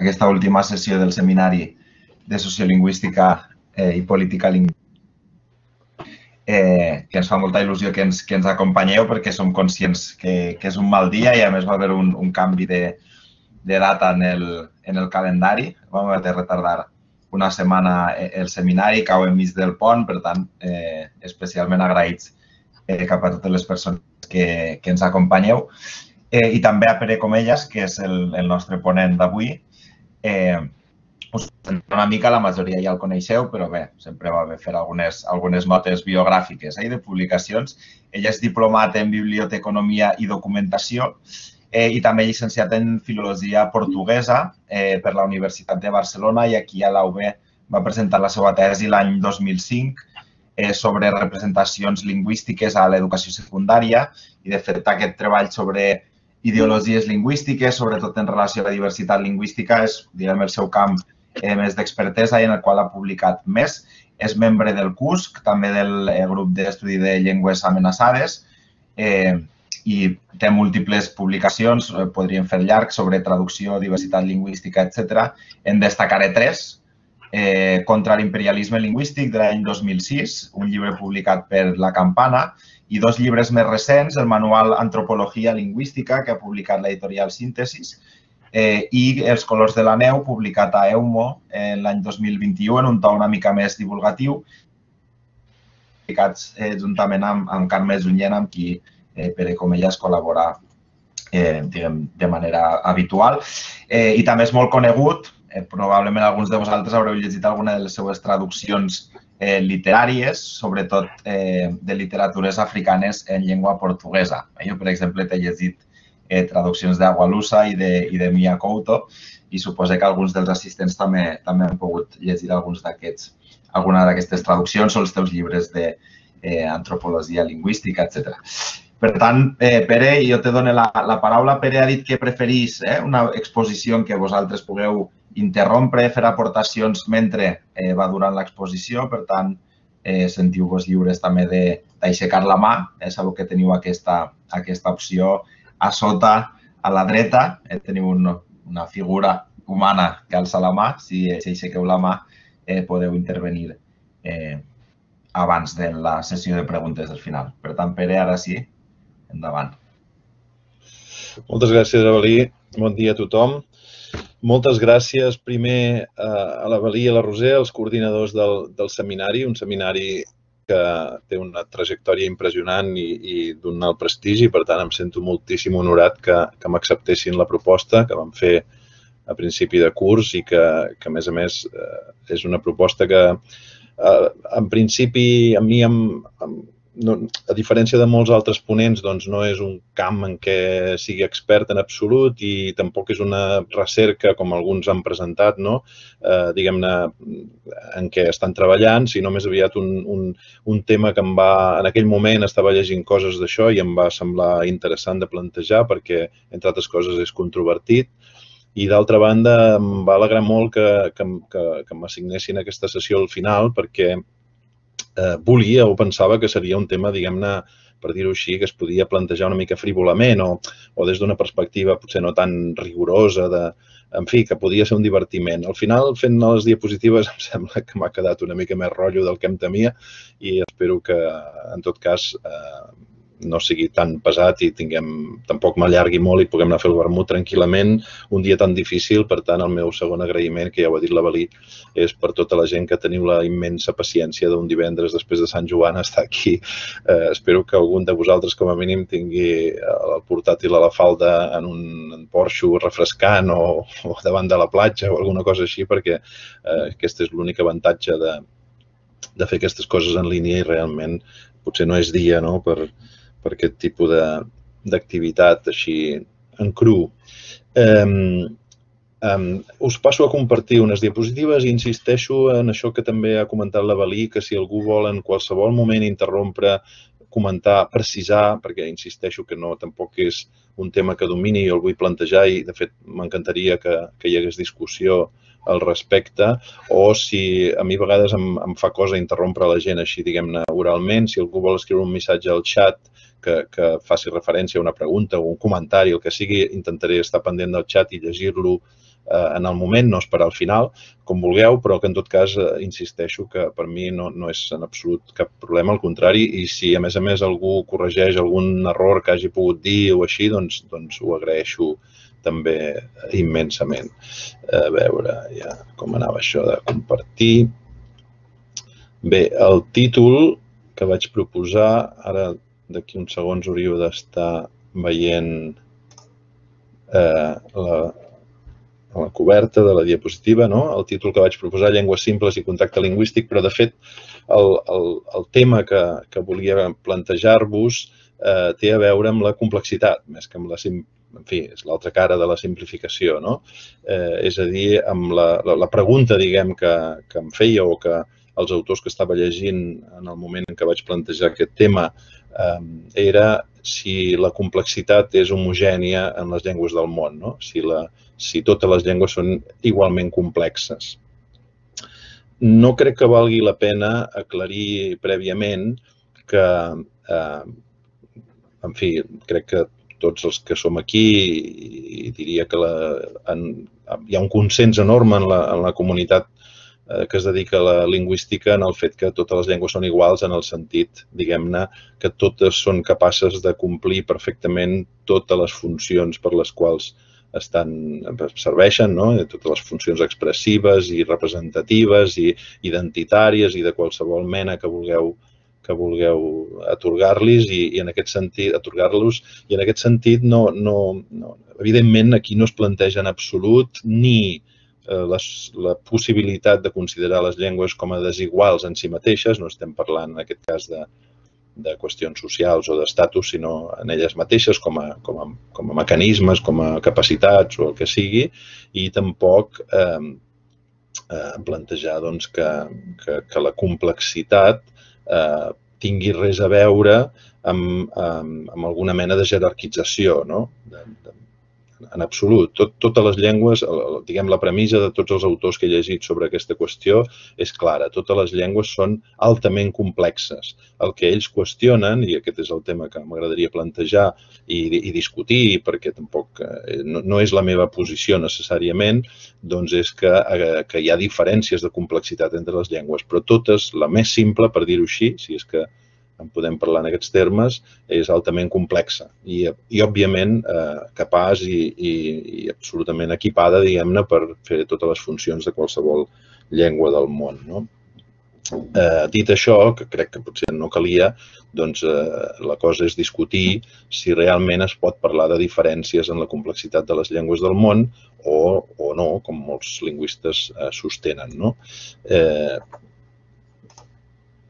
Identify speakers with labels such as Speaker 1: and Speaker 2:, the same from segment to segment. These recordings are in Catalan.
Speaker 1: aquesta última sessió del seminari de Sociolingüística eh, i Política Lingüística eh, que ens fa molta il·lusió que ens, que ens acompanyeu perquè som conscients que, que és un mal dia i a més va haver un, un canvi de, de data en el, en el calendari. Vam haver de retardar una setmana eh, el seminari, cau enmig del pont, per tant, eh, especialment agraïts eh, cap a totes les persones que, que ens acompanyeu. Eh, I també a Pere Comelles, que és el, el nostre ponent d'avui. Eh, us una mica, la majoria ja el coneixeu, però bé, sempre va bé fer algunes, algunes notes biogràfiques eh, de publicacions. Ell és diplomat en Biblioteconomia i Documentació eh, i també llicenciat en Filologia Portuguesa eh, per la Universitat de Barcelona i aquí a la UB va presentar la seva tesi l'any 2005 eh, sobre representacions lingüístiques a l'educació secundària i, de fet, aquest treball sobre ideologies lingüístiques, sobretot en relació a la diversitat lingüística, és diguem, el seu camp eh, més d'expertesa i en el qual ha publicat més. És membre del CUSC, també del eh, grup d'estudi de llengües amenaçades eh, i té múltiples publicacions, eh, podríem fer llarg, sobre traducció, diversitat lingüística, etc. En destacaré tres. Eh, contra l'imperialisme lingüístic de l'any 2006, un llibre publicat per La Campana, i dos llibres més recents, el manual Antropologia Lingüística, que ha publicat l'editorial Síntesis, eh, i Els colors de la neu, publicat a EUMO eh, l'any 2021 en un to una mica més divulgatiu, publicats eh, juntament amb, amb Carme Junyent, amb qui eh, Pere Comelles col·labora eh, diguem, de manera habitual. Eh, I també és molt conegut, eh, probablement alguns de vosaltres haureu llegit alguna de les seues traduccions eh, literàries, sobretot eh, de literatures africanes en llengua portuguesa. Jo, per exemple, t'he llegit eh, traduccions d'Agualusa i de, i de Mia Couto i suposo que alguns dels assistents també també han pogut llegir alguns d'aquests alguna d'aquestes traduccions o els teus llibres de eh, lingüística, etc. Per tant, eh, Pere, jo te dono la, la paraula. Pere ha dit que preferís eh, una exposició en què vosaltres pugueu interrompre, fer aportacions mentre eh, va durant l'exposició. Per tant, eh, sentiu-vos lliures també d'aixecar la mà. Eh, sabeu que teniu aquesta, aquesta opció a sota, a la dreta, eh, teniu un, una figura humana que alça la mà. Si, si aixequeu la mà, eh, podeu intervenir eh, abans de la sessió de preguntes del final. Per tant, Pere, ara sí, endavant.
Speaker 2: Moltes gràcies, Avalí. Bon dia a tothom. Moltes gràcies primer a l'Avalí i a la Roser, els coordinadors del, del seminari, un seminari que té una trajectòria impressionant i, i d'un alt prestigi, per tant em sento moltíssim honorat que, que m'acceptessin la proposta que vam fer a principi de curs i que, que a més a més, eh, és una proposta que eh, en principi a mi em, em, no, a diferència de molts altres ponents, doncs no és un camp en què sigui expert en absolut i tampoc és una recerca, com alguns han presentat, no? eh, diguem-ne, en què estan treballant, sinó més aviat un, un, un tema que em va, en aquell moment estava llegint coses d'això i em va semblar interessant de plantejar perquè, entre altres coses, és controvertit. I d'altra banda, em va alegrar molt que, que, que, que m'assignessin aquesta sessió al final perquè eh, volia o pensava que seria un tema, diguem-ne, per dir-ho així, que es podia plantejar una mica frívolament o, o des d'una perspectiva potser no tan rigorosa, de, en fi, que podia ser un divertiment. Al final, fent les diapositives, em sembla que m'ha quedat una mica més rotllo del que em temia i espero que, en tot cas, eh, no sigui tan pesat i tinguem, tampoc m'allargui molt i puguem anar a fer el vermut tranquil·lament un dia tan difícil. Per tant, el meu segon agraïment, que ja ho ha dit la Balí, és per tota la gent que teniu la immensa paciència d'un divendres després de Sant Joan estar aquí. Eh, espero que algun de vosaltres, com a mínim, tingui el portàtil a la falda en un porxo refrescant o, o davant de la platja o alguna cosa així, perquè eh, aquest és l'únic avantatge de, de fer aquestes coses en línia i realment potser no és dia no, per, per aquest tipus d'activitat així en cru. Um, um, us passo a compartir unes diapositives i insisteixo en això que també ha comentat la Balí, que si algú vol en qualsevol moment interrompre, comentar, precisar, perquè insisteixo que no tampoc és un tema que domini i el vull plantejar i, de fet, m'encantaria que, que hi hagués discussió al respecte o si a mi a vegades em, em fa cosa interrompre la gent així, diguem-ne, oralment, si algú vol escriure un missatge al xat que, que faci referència a una pregunta o un comentari, el que sigui, intentaré estar pendent del xat i llegir-lo eh, en el moment, no esperar al final, com vulgueu, però que en tot cas eh, insisteixo que per mi no, no és en absolut cap problema, al contrari, i si a més a més algú corregeix algun error que hagi pogut dir o així, doncs, doncs ho agraeixo també immensament. A veure ja com anava això de compartir. Bé, el títol que vaig proposar, ara d'aquí uns segons hauríeu d'estar veient eh, la, la coberta de la diapositiva, no? el títol que vaig proposar, Llengües simples i contacte lingüístic, però de fet el, el, el tema que, que volia plantejar-vos eh, té a veure amb la complexitat, més que amb la, en fi, és l'altra cara de la simplificació, no? Eh, és a dir, amb la, la, la pregunta, diguem, que, que em feia o que els autors que estava llegint en el moment en què vaig plantejar aquest tema era si la complexitat és homogènia en les llengües del món, no? si, la, si totes les llengües són igualment complexes. No crec que valgui la pena aclarir prèviament que, eh, en fi, crec que tots els que som aquí i diria que la, en, hi ha un consens enorme en la, en la comunitat Eh, que es dedica a la lingüística en el fet que totes les llengües són iguals en el sentit, diguem-ne, que totes són capaces de complir perfectament totes les funcions per les quals estan, serveixen, no? totes les funcions expressives i representatives i identitàries i de qualsevol mena que vulgueu que vulgueu atorgar-los i, i en aquest sentit atorgar-los i en aquest sentit no, no, no, evidentment aquí no es planteja en absolut ni Eh, les, la possibilitat de considerar les llengües com a desiguals en si mateixes, no estem parlant en aquest cas de, de qüestions socials o d'estatus, sinó en elles mateixes com a, com, a, com a mecanismes, com a capacitats o el que sigui, i tampoc eh, eh, plantejar doncs, que, que, que la complexitat eh, tingui res a veure amb, amb, amb alguna mena de jerarquització, no? de, de, en absolut. Tot, totes les llengües, diguem, la premissa de tots els autors que he llegit sobre aquesta qüestió és clara. Totes les llengües són altament complexes. El que ells qüestionen, i aquest és el tema que m'agradaria plantejar i, i discutir, perquè tampoc eh, no, no és la meva posició necessàriament, doncs és que, eh, que hi ha diferències de complexitat entre les llengües, però totes, la més simple, per dir-ho així, si és que en podem parlar en aquests termes, és altament complexa i, i òbviament, eh, capaç i, i, i absolutament equipada, diguem-ne, per fer totes les funcions de qualsevol llengua del món. No? Eh, dit això, que crec que potser no calia, doncs eh, la cosa és discutir si realment es pot parlar de diferències en la complexitat de les llengües del món o, o no, com molts lingüistes eh, sostenen. No? Eh,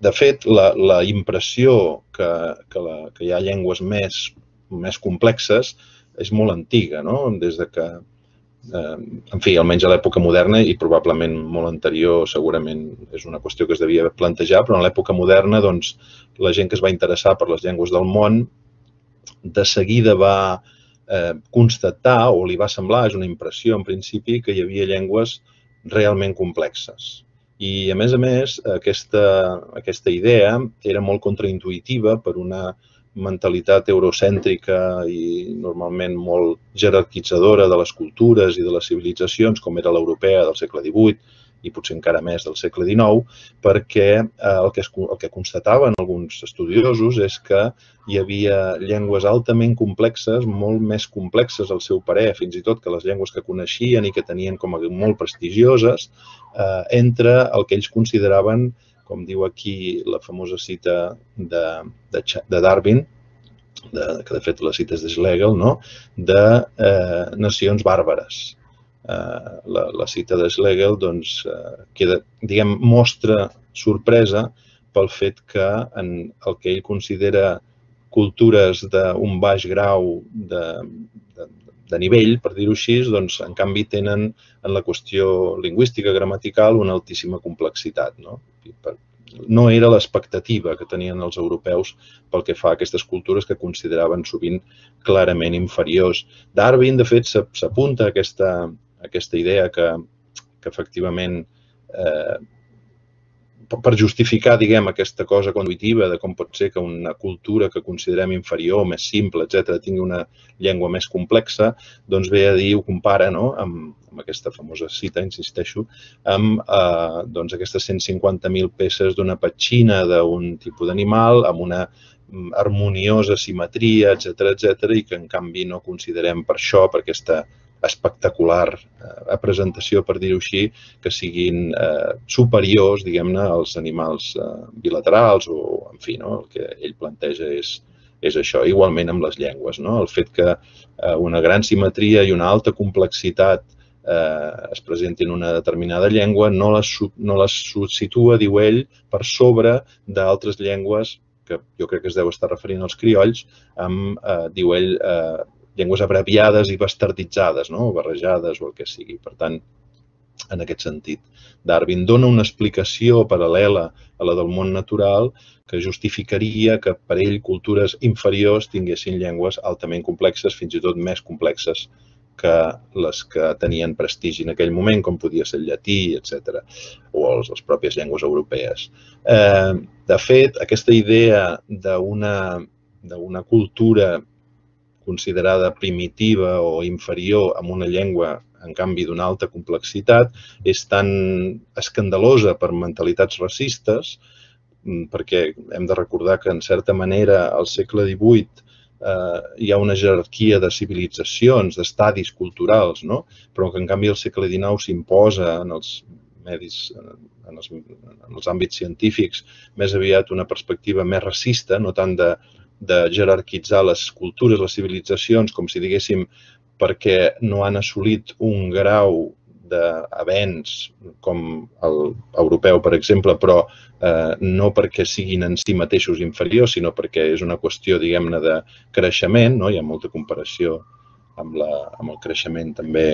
Speaker 2: de fet, la, la impressió que, que, la, que hi ha llengües més, més complexes és molt antiga, no? Des de que, eh, en fi, almenys a l'època moderna i probablement molt anterior, segurament és una qüestió que es devia plantejar, però en l'època moderna, doncs, la gent que es va interessar per les llengües del món de seguida va eh, constatar, o li va semblar, és una impressió en principi, que hi havia llengües realment complexes i, a més a més, aquesta, aquesta idea era molt contraintuitiva per una mentalitat eurocèntrica i normalment molt jerarquitzadora de les cultures i de les civilitzacions, com era l'europea del segle XVIII, i potser encara més del segle XIX, perquè eh, el, que es, el que constataven alguns estudiosos és que hi havia llengües altament complexes, molt més complexes al seu parer, fins i tot que les llengües que coneixien i que tenien com a molt prestigioses, eh, entre el que ells consideraven, com diu aquí la famosa cita de, de, de Darwin, de, que de fet la cita és de Schlegel, no? de eh, nacions bàrbares la, la cita de Schlegel doncs, eh, queda, diguem, mostra sorpresa pel fet que en el que ell considera cultures d'un baix grau de, de, de nivell, per dir-ho així, doncs, en canvi tenen en la qüestió lingüística, gramatical, una altíssima complexitat. No, no era l'expectativa que tenien els europeus pel que fa a aquestes cultures que consideraven sovint clarament inferiors. Darwin, de fet, s'apunta a aquesta, aquesta idea que, que efectivament eh, per justificar, diguem, aquesta cosa conduitiva de com pot ser que una cultura que considerem inferior, més simple, etc, tingui una llengua més complexa, doncs ve a dir, ho compara no? amb, amb aquesta famosa cita, insisteixo, amb eh, doncs aquestes 150.000 peces d'una petxina d'un tipus d'animal, amb una mm, harmoniosa simetria, etc etc i que en canvi no considerem per això, per aquesta espectacular eh, presentació, per dir-ho així, que siguin eh, superiors, diguem-ne, als animals eh, bilaterals o, en fi, no? el que ell planteja és, és això. Igualment amb les llengües, no? el fet que eh, una gran simetria i una alta complexitat eh, es presenti en una determinada llengua no les, no les situa, diu ell, per sobre d'altres llengües que jo crec que es deu estar referint als criolls, amb, eh, diu ell, eh, llengües abreviades i bastarditzades, no? o barrejades o el que sigui. Per tant, en aquest sentit, Darwin dona una explicació paral·lela a la del món natural que justificaria que per ell cultures inferiors tinguessin llengües altament complexes, fins i tot més complexes que les que tenien prestigi en aquell moment, com podia ser el llatí, etc o les, les pròpies llengües europees. Eh, de fet, aquesta idea d'una cultura considerada primitiva o inferior amb una llengua en canvi d'una alta complexitat, és tan escandalosa per mentalitats racistes, mm, perquè hem de recordar que, en certa manera, al segle XVIII eh, hi ha una jerarquia de civilitzacions, d'estadis culturals, no? però que, en canvi, al segle XIX s'imposa en els medis, en els, en els àmbits científics, més aviat una perspectiva més racista, no tant de de jerarquitzar les cultures, les civilitzacions, com si diguéssim perquè no han assolit un grau d'avenç com el europeu, per exemple, però eh, no perquè siguin en si mateixos inferiors, sinó perquè és una qüestió, diguem-ne, de creixement. No? Hi ha molta comparació amb, la, amb el creixement també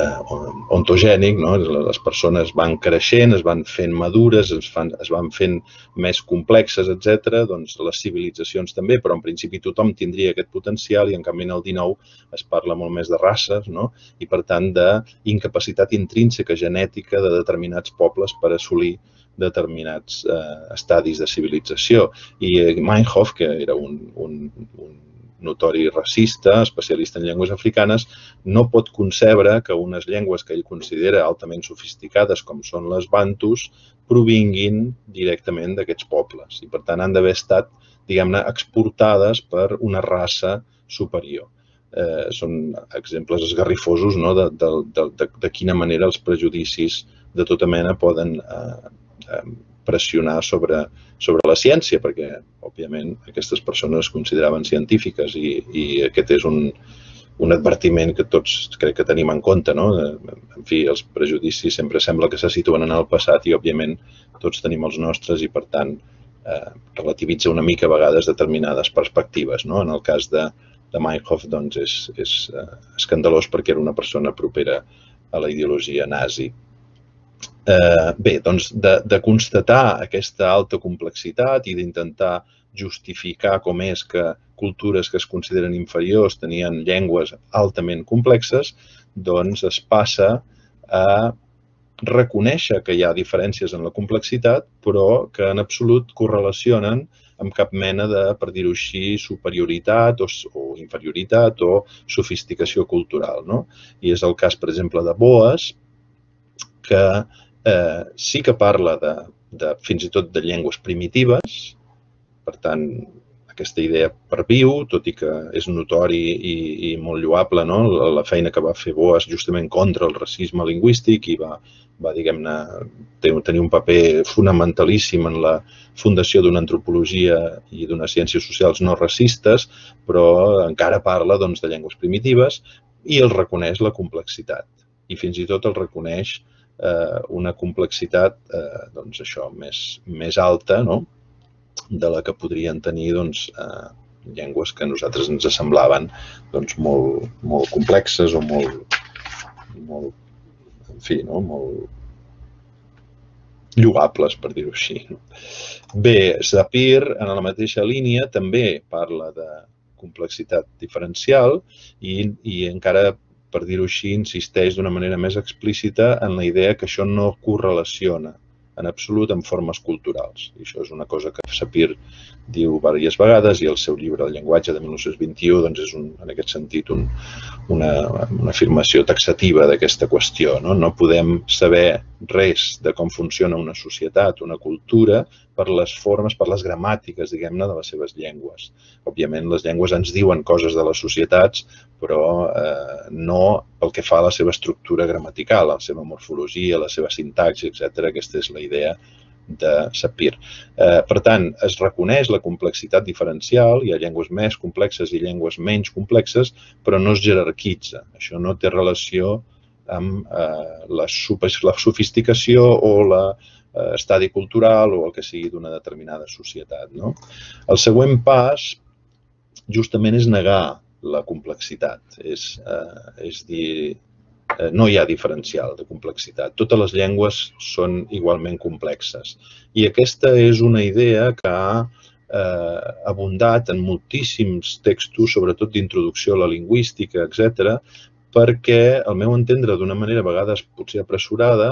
Speaker 2: eh, ontogènic, no? les persones van creixent, es van fent madures, es, fan, es van fent més complexes, etc. Doncs les civilitzacions també, però en principi tothom tindria aquest potencial i en canvi en el 19 es parla molt més de races no? i per tant d'incapacitat intrínseca genètica de determinats pobles per assolir determinats eh, estadis de civilització. I eh, Meinhof, que era un, un, un notori racista, especialista en llengües africanes, no pot concebre que unes llengües que ell considera altament sofisticades, com són les bantus, provinguin directament d'aquests pobles i, per tant, han d'haver estat, diguem-ne, exportades per una raça superior. Eh, són exemples esgarrifosos no? de, de, de, de, de quina manera els prejudicis de tota mena poden eh, eh, pressionar sobre, sobre la ciència, perquè, òbviament, aquestes persones es consideraven científiques i, i aquest és un, un advertiment que tots crec que tenim en compte. No? En fi, els prejudicis sempre sembla que se situen en el passat i, òbviament, tots tenim els nostres i, per tant, eh, relativitza una mica a vegades determinades perspectives. No? En el cas de, de Meinhof, doncs, és, és eh, escandalós perquè era una persona propera a la ideologia nazi Eh, bé, doncs de, de constatar aquesta alta complexitat i d'intentar justificar com és que cultures que es consideren inferiors tenien llengües altament complexes, doncs es passa a reconèixer que hi ha diferències en la complexitat, però que en absolut correlacionen amb cap mena de, per dir-ho així, superioritat o, o inferioritat o sofisticació cultural. No? I és el cas, per exemple, de Boas, que eh, sí que parla de, de, fins i tot de llengües primitives, per tant, aquesta idea perviu, tot i que és notori i, i molt lloable no? la, la feina que va fer Boas justament contra el racisme lingüístic i va, va diguem-ne, tenir un paper fonamentalíssim en la fundació d'una antropologia i d'unes ciències socials no racistes, però encara parla doncs, de llengües primitives i el reconeix la complexitat i fins i tot el reconeix eh, una complexitat eh, doncs això, més, més alta no? de la que podrien tenir doncs, eh, llengües que a nosaltres ens semblaven doncs, molt, molt complexes o molt, molt, en fi, no? molt lloables, per dir-ho així. Bé, Sapir, en la mateixa línia, també parla de complexitat diferencial i, i encara per dir-ho així, insisteix d'una manera més explícita en la idea que això no correlaciona en absolut en formes culturals. I això és una cosa que Sapir diu diverses vegades i el seu llibre El llenguatge de 1921 doncs és un, en aquest sentit un, una, una afirmació taxativa d'aquesta qüestió. No? no podem saber res de com funciona una societat, una cultura, per les formes, per les gramàtiques, diguem-ne, de les seves llengües. Òbviament, les llengües ens diuen coses de les societats, però eh, no pel que fa a la seva estructura gramatical, a la seva morfologia, a la seva sintaxi, etc. Aquesta és la idea de Sapir. Eh, per tant, es reconeix la complexitat diferencial, hi ha llengües més complexes i llengües menys complexes, però no es jerarquitza. Això no té relació amb eh, la, la sofisticació o la, eh, estadi cultural o el que sigui d'una determinada societat. No? El següent pas justament és negar la complexitat, és, eh, és dir, no hi ha diferencial de complexitat. Totes les llengües són igualment complexes. I aquesta és una idea que ha eh, abundat en moltíssims textos, sobretot d'introducció a la lingüística, etc, perquè, al meu entendre, d'una manera a vegades potser apressurada,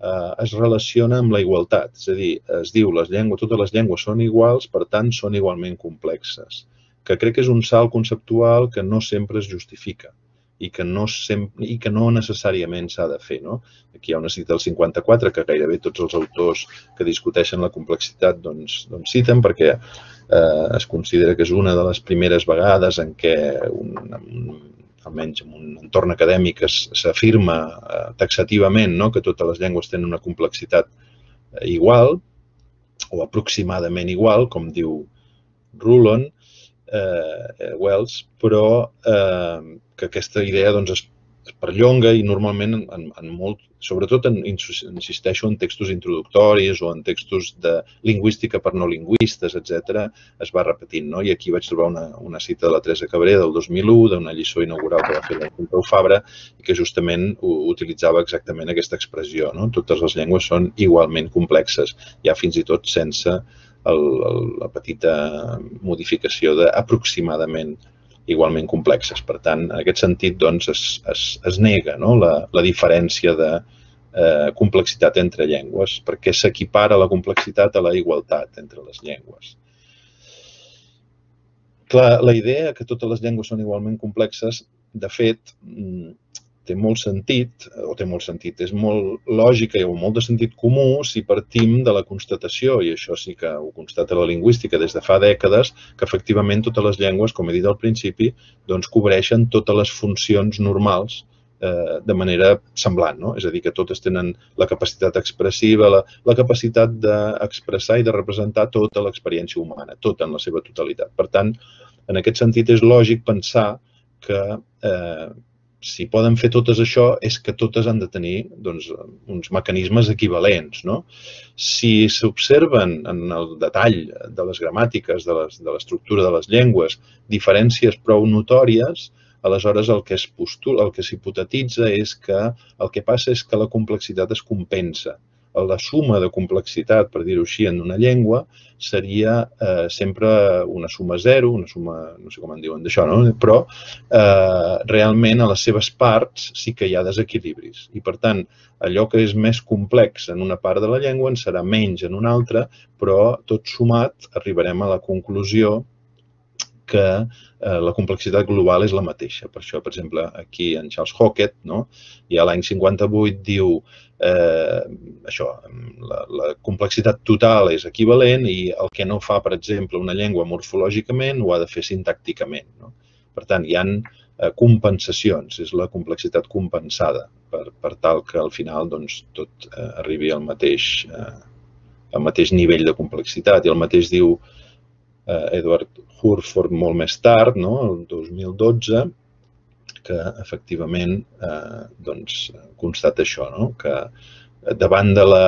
Speaker 2: eh, es relaciona amb la igualtat. És a dir, es diu les llengües, totes les llengües són iguals, per tant, són igualment complexes. Que crec que és un salt conceptual que no sempre es justifica i que no, sempre, i que no necessàriament s'ha de fer. No? Aquí hi ha una cita del 54 que gairebé tots els autors que discuteixen la complexitat doncs, doncs citen perquè eh, es considera que és una de les primeres vegades en què un, un almenys en un entorn acadèmic s'afirma eh, taxativament no? que totes les llengües tenen una complexitat eh, igual o aproximadament igual, com diu Rulon, eh, eh Wells, però eh, que aquesta idea doncs, es es perllonga i normalment en, en molt, sobretot en, insisteixo en textos introductoris o en textos de lingüística per no lingüistes, etc, es va repetint. No? I aquí vaig trobar una, una cita de la Teresa Cabré del 2001, d'una lliçó inaugural que va fer la Pompeu Fabra i que justament utilitzava exactament aquesta expressió. No? Totes les llengües són igualment complexes, ja fins i tot sense el, el, la petita modificació d'aproximadament igualment complexes. Per tant, en aquest sentit, doncs, es, es, es nega no? la, la diferència de eh, complexitat entre llengües, perquè s'equipara la complexitat a la igualtat entre les llengües. Clar, la idea que totes les llengües són igualment complexes, de fet, mm, té molt sentit, o té molt sentit, és molt lògica i molt de sentit comú si partim de la constatació, i això sí que ho constata la lingüística des de fa dècades, que efectivament totes les llengües, com he dit al principi, doncs cobreixen totes les funcions normals eh, de manera semblant, no? És a dir, que totes tenen la capacitat expressiva, la, la capacitat d'expressar i de representar tota l'experiència humana, tota en la seva totalitat. Per tant, en aquest sentit és lògic pensar que eh, si poden fer totes això, és que totes han de tenir doncs, uns mecanismes equivalents. No? Si s'observen en el detall de les gramàtiques, de l'estructura de, de les llengües, diferències prou notòries, aleshores el que es postula, el que s'hipotetitza és que el que passa és que la complexitat es compensa la suma de complexitat, per dir-ho així, en una llengua seria eh, sempre una suma zero, una suma, no sé com en diuen d'això, no? però eh, realment a les seves parts sí que hi ha desequilibris. I, per tant, allò que és més complex en una part de la llengua en serà menys en una altra, però tot sumat arribarem a la conclusió que eh, la complexitat global és la mateixa. Per això, per exemple, aquí en Charles Hockett, no? ja l'any 58 diu eh, això, la, la complexitat total és equivalent i el que no fa, per exemple, una llengua morfològicament ho ha de fer sintàcticament. No? Per tant, hi han eh, compensacions, és la complexitat compensada per, per tal que al final doncs, tot eh, arribi al mateix, eh, al mateix nivell de complexitat. I el mateix diu eh, Edward Hurford molt més tard, no? el 2012, que efectivament eh, doncs, constata això, no? que davant de la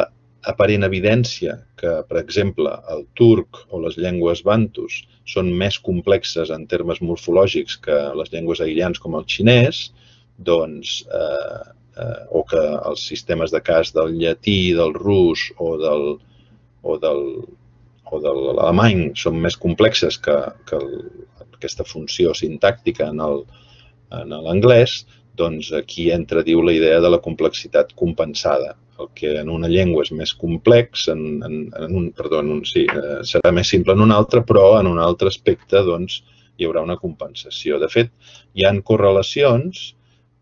Speaker 2: aparent evidència que, per exemple, el turc o les llengües bantus són més complexes en termes morfològics que les llengües aïllants com el xinès, doncs, eh, eh, o que els sistemes de cas del llatí, del rus o del, o del, o de l'alemany són més complexes que, que el, aquesta funció sintàctica en l'anglès, doncs aquí entra, diu, la idea de la complexitat compensada. el que en una llengua és més complex, en, en, en un, perdó, en un, sí, eh, serà més simple en un altre, però en un altre aspecte doncs, hi haurà una compensació. De fet, hi han correlacions,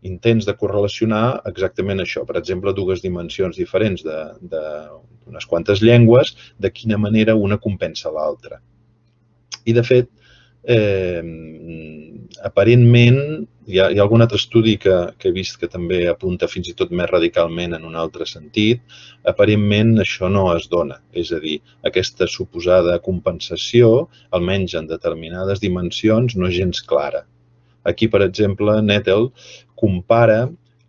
Speaker 2: intents de correlacionar exactament això. Per exemple, dues dimensions diferents d'unes quantes llengües, de quina manera una compensa l'altra. I, de fet, eh, aparentment, hi ha, hi ha algun altre estudi que, que he vist que també apunta fins i tot més radicalment en un altre sentit, aparentment això no es dona. És a dir, aquesta suposada compensació, almenys en determinades dimensions, no és gens clara. Aquí, per exemple, Nettel compara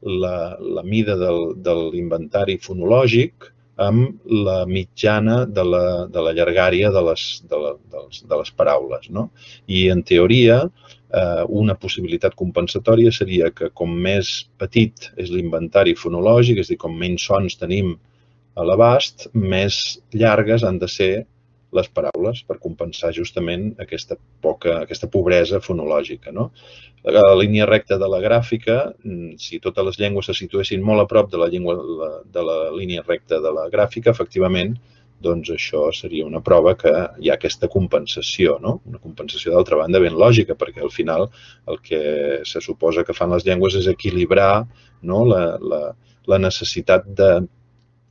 Speaker 2: la, la mida del, de l'inventari fonològic amb la mitjana de la, de la llargària de les, de, la, de, les, de les paraules. No? I, en teoria, eh, una possibilitat compensatòria seria que com més petit és l'inventari fonològic, és a dir, com menys sons tenim a l'abast, més llargues han de ser les paraules per compensar justament aquesta poca, aquesta pobresa fonològica. No? La línia recta de la gràfica, mm, si totes les llengües se situessin molt a prop de la, llengua, de la línia recta de la gràfica, efectivament, doncs això seria una prova que hi ha aquesta compensació, no? una compensació d'altra banda ben lògica, perquè al final el que se suposa que fan les llengües és equilibrar no? la, la, la necessitat de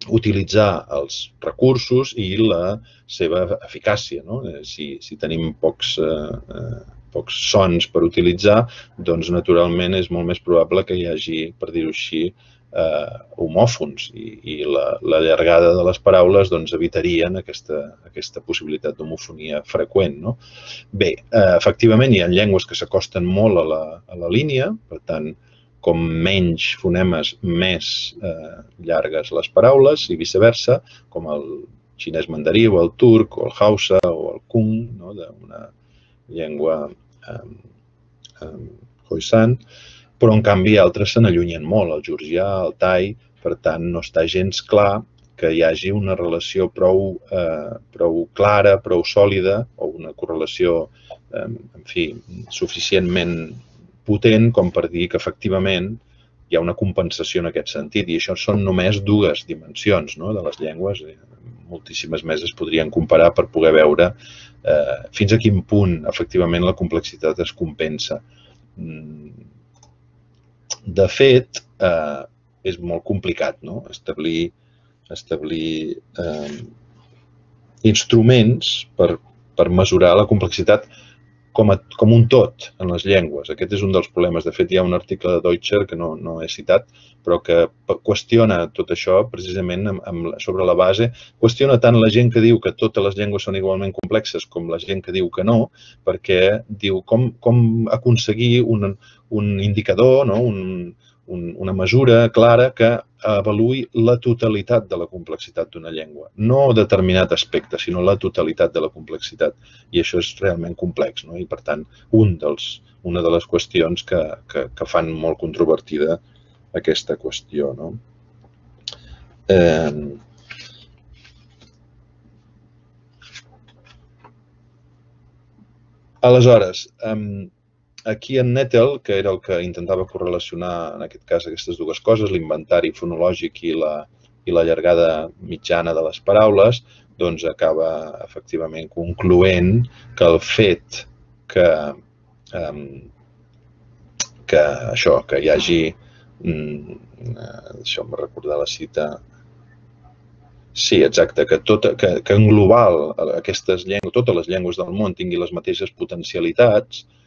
Speaker 2: utilitzar els recursos i la seva eficàcia. No? Eh, si, si tenim pocs, eh, eh, pocs sons per utilitzar, doncs naturalment és molt més probable que hi hagi, per dir-ho així, eh, homòfons i, i la, la llargada de les paraules doncs, evitarien aquesta, aquesta possibilitat d'homofonia freqüent. No? Bé, eh, efectivament hi ha llengües que s'acosten molt a la, a la línia, per tant, com menys fonemes, més eh, llargues les paraules i viceversa, com el xinès mandarí o el turc o el hausa o el kung, no? d'una llengua eh, eh, hoisan, però en canvi altres se n'allunyen molt, el georgià, el tai, per tant no està gens clar que hi hagi una relació prou, eh, prou clara, prou sòlida o una correlació, eh, en fi, suficientment potent com per dir que efectivament hi ha una compensació en aquest sentit i això són només dues dimensions no? de les llengües. Moltíssimes més es podrien comparar per poder veure eh, fins a quin punt efectivament la complexitat es compensa. Mm. De fet, eh, és molt complicat no? establir, establir eh, instruments per, per mesurar la complexitat com, a, com un tot en les llengües. Aquest és un dels problemes. De fet, hi ha un article de Deutscher que no, no he citat, però que qüestiona tot això precisament amb, amb, sobre la base. Qüestiona tant la gent que diu que totes les llengües són igualment complexes com la gent que diu que no, perquè diu com, com aconseguir un, un indicador, no? un, un, una mesura clara que avaluï la totalitat de la complexitat d'una llengua. No determinat aspecte, sinó la totalitat de la complexitat. I això és realment complex. No? I, per tant, un dels, una de les qüestions que, que, que fan molt controvertida aquesta qüestió. No? Eh, aleshores, eh, Aquí en Nettel, que era el que intentava correlacionar, en aquest cas, aquestes dues coses, l'inventari fonològic i la, i la llargada mitjana de les paraules, doncs acaba efectivament concloent que el fet que, um, que això, que hi hagi, um, deixeu-me recordar la cita, Sí, exacte, que, tot, que, que en global aquestes llengües, totes les llengües del món tinguin les mateixes potencialitats, eh,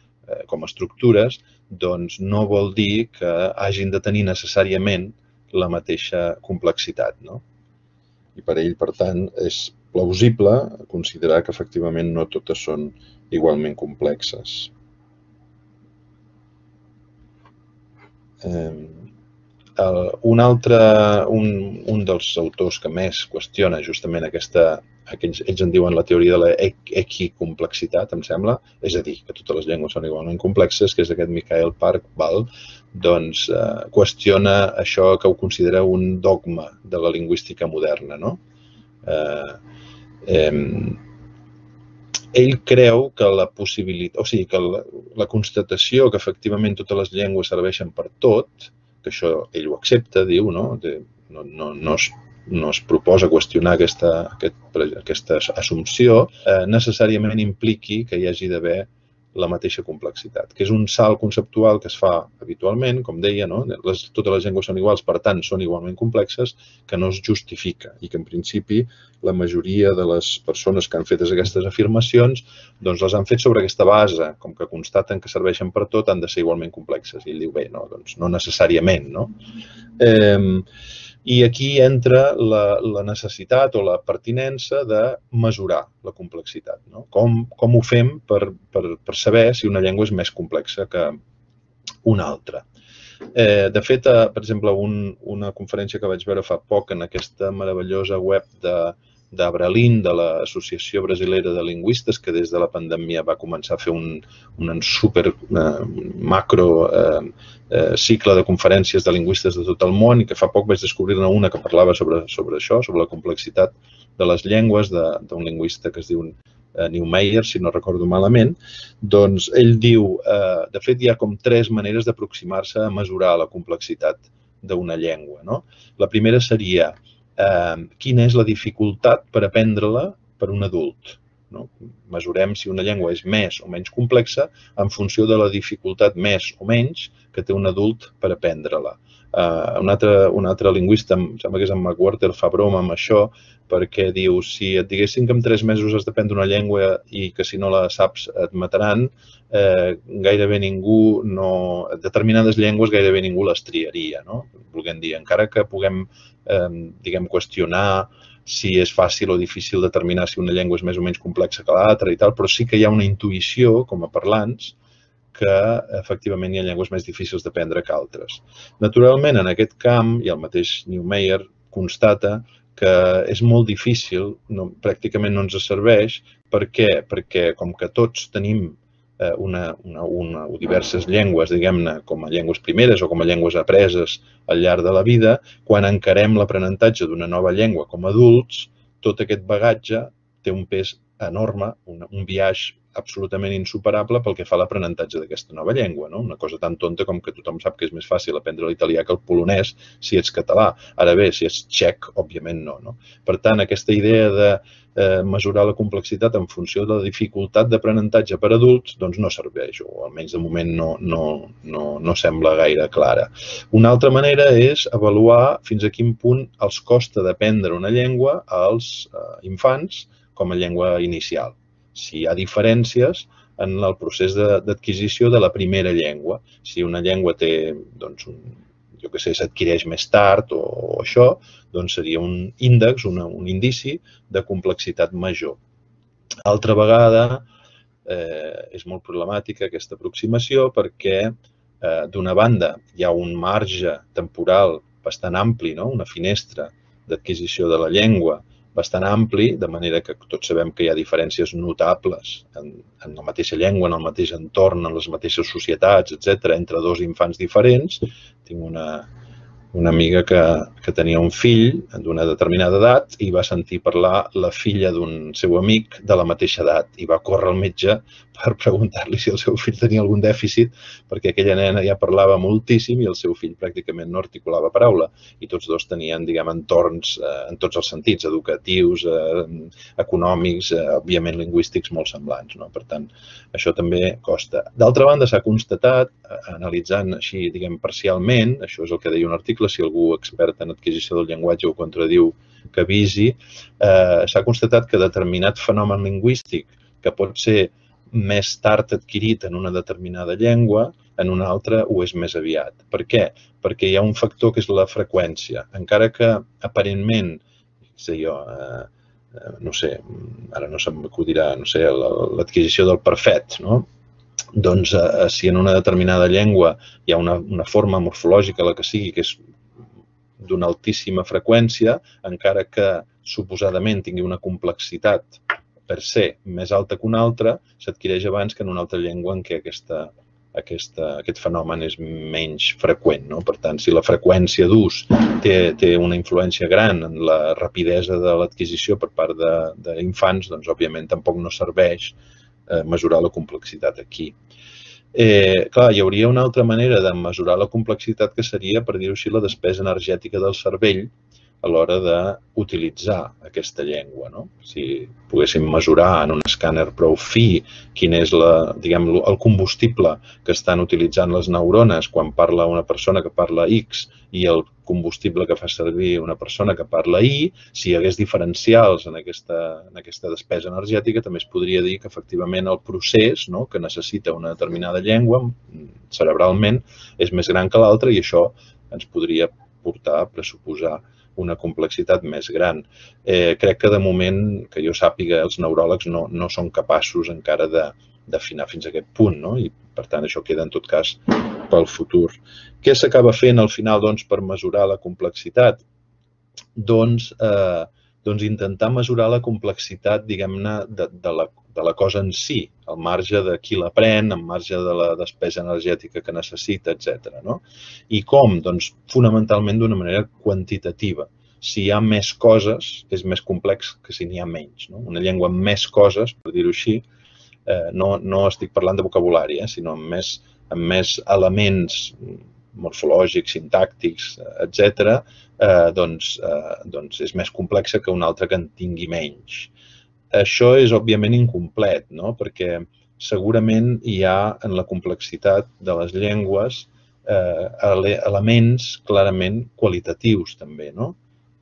Speaker 2: com a estructures, doncs no vol dir que hagin de tenir necessàriament la mateixa complexitat. No? I per ell, per tant, és plausible considerar que efectivament no totes són igualment complexes. Eh, un altre, un, un dels autors que més qüestiona justament aquesta, ells, ells en diuen la teoria de la equicomplexitat, em sembla, és a dir, que totes les llengües són igualment complexes, que és aquest Michael Parkbal, doncs eh, qüestiona això que ho considera un dogma de la lingüística moderna, no? Eh, eh, ell creu que la possibilitat, o sigui, que la, la constatació que efectivament totes les llengües serveixen per tot, que això ell ho accepta, diu, no? De, no, no, no, es, no es proposa qüestionar aquesta, aquest, aquesta assumpció, eh, necessàriament impliqui que hi hagi d'haver la mateixa complexitat, que és un salt conceptual que es fa habitualment, com deia, no? les, totes les llengües són iguals, per tant, són igualment complexes, que no es justifica i que, en principi, la majoria de les persones que han fet aquestes afirmacions doncs les han fet sobre aquesta base, com que constaten que serveixen per tot, han de ser igualment complexes. I ell diu, bé, no, doncs no necessàriament, no? Eh, i aquí entra la, la necessitat o la pertinença de mesurar la complexitat. No? Com, com ho fem per, per, per saber si una llengua és més complexa que una altra? Eh, de fet, eh, per exemple, un, una conferència que vaig veure fa poc en aquesta meravellosa web de, d'Abralín, de l'Associació Brasilera de Lingüistes, que des de la pandèmia va començar a fer un, un super eh, macro eh, eh, cicle de conferències de lingüistes de tot el món i que fa poc vaig descobrir-ne una que parlava sobre, sobre això, sobre la complexitat de les llengües d'un lingüista que es diu eh, Newmeyer, si no recordo malament, doncs ell diu, eh, de fet hi ha com tres maneres d'aproximar-se a mesurar la complexitat d'una llengua. No? La primera seria eh, quina és la dificultat per aprendre-la per un adult. No? Mesurem si una llengua és més o menys complexa en funció de la dificultat més o menys que té un adult per aprendre-la. Uh, un, altre, un altre lingüista, em sembla que és en McWhorter, fa broma amb això, perquè diu, si et diguessin que en tres mesos has d'aprendre una llengua i que si no la saps et mataran, eh, gairebé ningú no... Determinades llengües gairebé ningú les triaria, no? Volguem dir, encara que puguem, eh, diguem, qüestionar si és fàcil o difícil determinar si una llengua és més o menys complexa que l'altra i tal, però sí que hi ha una intuïció, com a parlants, que efectivament hi ha llengües més difícils d'aprendre que altres. Naturalment, en aquest camp, i el mateix Newmeyer constata que és molt difícil, no, pràcticament no ens serveix. Per què? Perquè com que tots tenim eh, una, una, una o diverses llengües, diguem-ne, com a llengües primeres o com a llengües apreses al llarg de la vida, quan encarem l'aprenentatge d'una nova llengua com a adults, tot aquest bagatge té un pes enorme, un, un viatge absolutament insuperable pel que fa a l'aprenentatge d'aquesta nova llengua. No? Una cosa tan tonta com que tothom sap que és més fàcil aprendre l'italià que el polonès si ets català. Ara bé, si ets txec, òbviament no. no? Per tant, aquesta idea de eh, mesurar la complexitat en funció de la dificultat d'aprenentatge per adults doncs no serveix, o almenys de moment no, no, no, no sembla gaire clara. Una altra manera és avaluar fins a quin punt els costa d'aprendre una llengua als eh, infants com a llengua inicial si hi ha diferències en el procés d'adquisició de, de la primera llengua. Si una llengua té, doncs, un, jo què sé, s'adquireix més tard o, o això, doncs seria un índex, una, un indici de complexitat major. Altra vegada, eh, és molt problemàtica aquesta aproximació perquè, eh, d'una banda, hi ha un marge temporal bastant ampli, no? una finestra d'adquisició de la llengua bastant ampli, de manera que tots sabem que hi ha diferències notables en, en la mateixa llengua, en el mateix entorn, en les mateixes societats, etc entre dos infants diferents. Tinc una, una amiga que, que tenia un fill d'una determinada edat i va sentir parlar la filla d'un seu amic de la mateixa edat i va córrer al metge per preguntar-li si el seu fill tenia algun dèficit perquè aquella nena ja parlava moltíssim i el seu fill pràcticament no articulava paraula i tots dos tenien, diguem, entorns eh, en tots els sentits, educatius, eh, econòmics, eh, òbviament lingüístics molt semblants. No? Per tant, això també costa. D'altra banda, s'ha constatat, eh, analitzant així, diguem, parcialment, això és el que deia un article article, si algú expert en adquisició del llenguatge ho contradiu que avisi, eh, s'ha constatat que determinat fenomen lingüístic que pot ser més tard adquirit en una determinada llengua, en una altra ho és més aviat. Per què? Perquè hi ha un factor que és la freqüència. Encara que aparentment, sé jo, eh, eh no sé, ara no se m'acudirà, no sé, l'adquisició del perfet, no? Doncs eh, si en una determinada llengua hi ha una, una forma morfològica, la que sigui, que és d'una altíssima freqüència, encara que suposadament tingui una complexitat per ser més alta que una altra, s'adquireix abans que en una altra llengua en què aquesta, aquesta, aquest fenomen és menys freqüent. No? Per tant, si la freqüència d'ús té, té una influència gran en la rapidesa de l'adquisició per part d'infants, doncs, òbviament, tampoc no serveix eh, mesurar la complexitat aquí. Eh, clar, hi hauria una altra manera de mesurar la complexitat que seria, per dir-ho així, la despesa energètica del cervell a l'hora d'utilitzar aquesta llengua. No? Si poguéssim mesurar en un escàner prou fi quin és la, diguem, el combustible que estan utilitzant les neurones quan parla una persona que parla X i el combustible que fa servir una persona que parla Y, si hi hagués diferencials en aquesta, en aquesta despesa energètica, també es podria dir que efectivament el procés no, que necessita una determinada llengua cerebralment és més gran que l'altre i això ens podria portar a pressuposar una complexitat més gran. Eh, crec que de moment, que jo sàpiga, els neuròlegs no, no són capaços encara de d'afinar fins a aquest punt, no? i per tant això queda en tot cas pel futur. Què s'acaba fent al final doncs, per mesurar la complexitat? Doncs, eh, doncs intentar mesurar la complexitat, diguem-ne, de, de, la, de la cosa en si, al marge de qui l'aprèn, al marge de la despesa energètica que necessita, etc. No? I com? Doncs fonamentalment d'una manera quantitativa. Si hi ha més coses, és més complex que si n'hi ha menys. No? Una llengua amb més coses, per dir-ho així, eh, no, no estic parlant de vocabulari, eh, sinó amb més, amb més elements morfològics, sintàctics, etc., eh, doncs, eh, doncs és més complexa que una altra que en tingui menys. Això és, òbviament, incomplet, no? perquè segurament hi ha en la complexitat de les llengües eh, elements clarament qualitatius, també. No?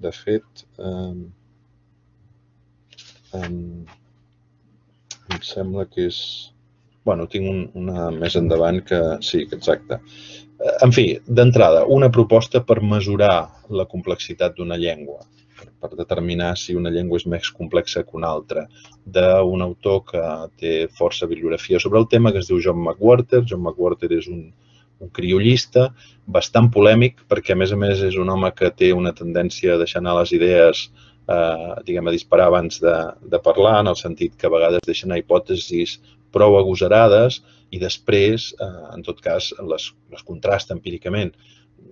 Speaker 2: De fet, eh, eh, em sembla que és... bueno, tinc un, una més endavant que... Sí, exacte. Eh, en fi, d'entrada, una proposta per mesurar la complexitat d'una llengua per determinar si una llengua és més complexa que una altra, d'un autor que té força bibliografia sobre el tema, que es diu John McWhorter. John McWhorter és un, un criollista bastant polèmic perquè, a més a més, és un home que té una tendència a deixar anar les idees eh, diguem, a disparar abans de, de parlar, en el sentit que a vegades deixen anar hipòtesis prou agosarades i després, eh, en tot cas, les, les contrasta empíricament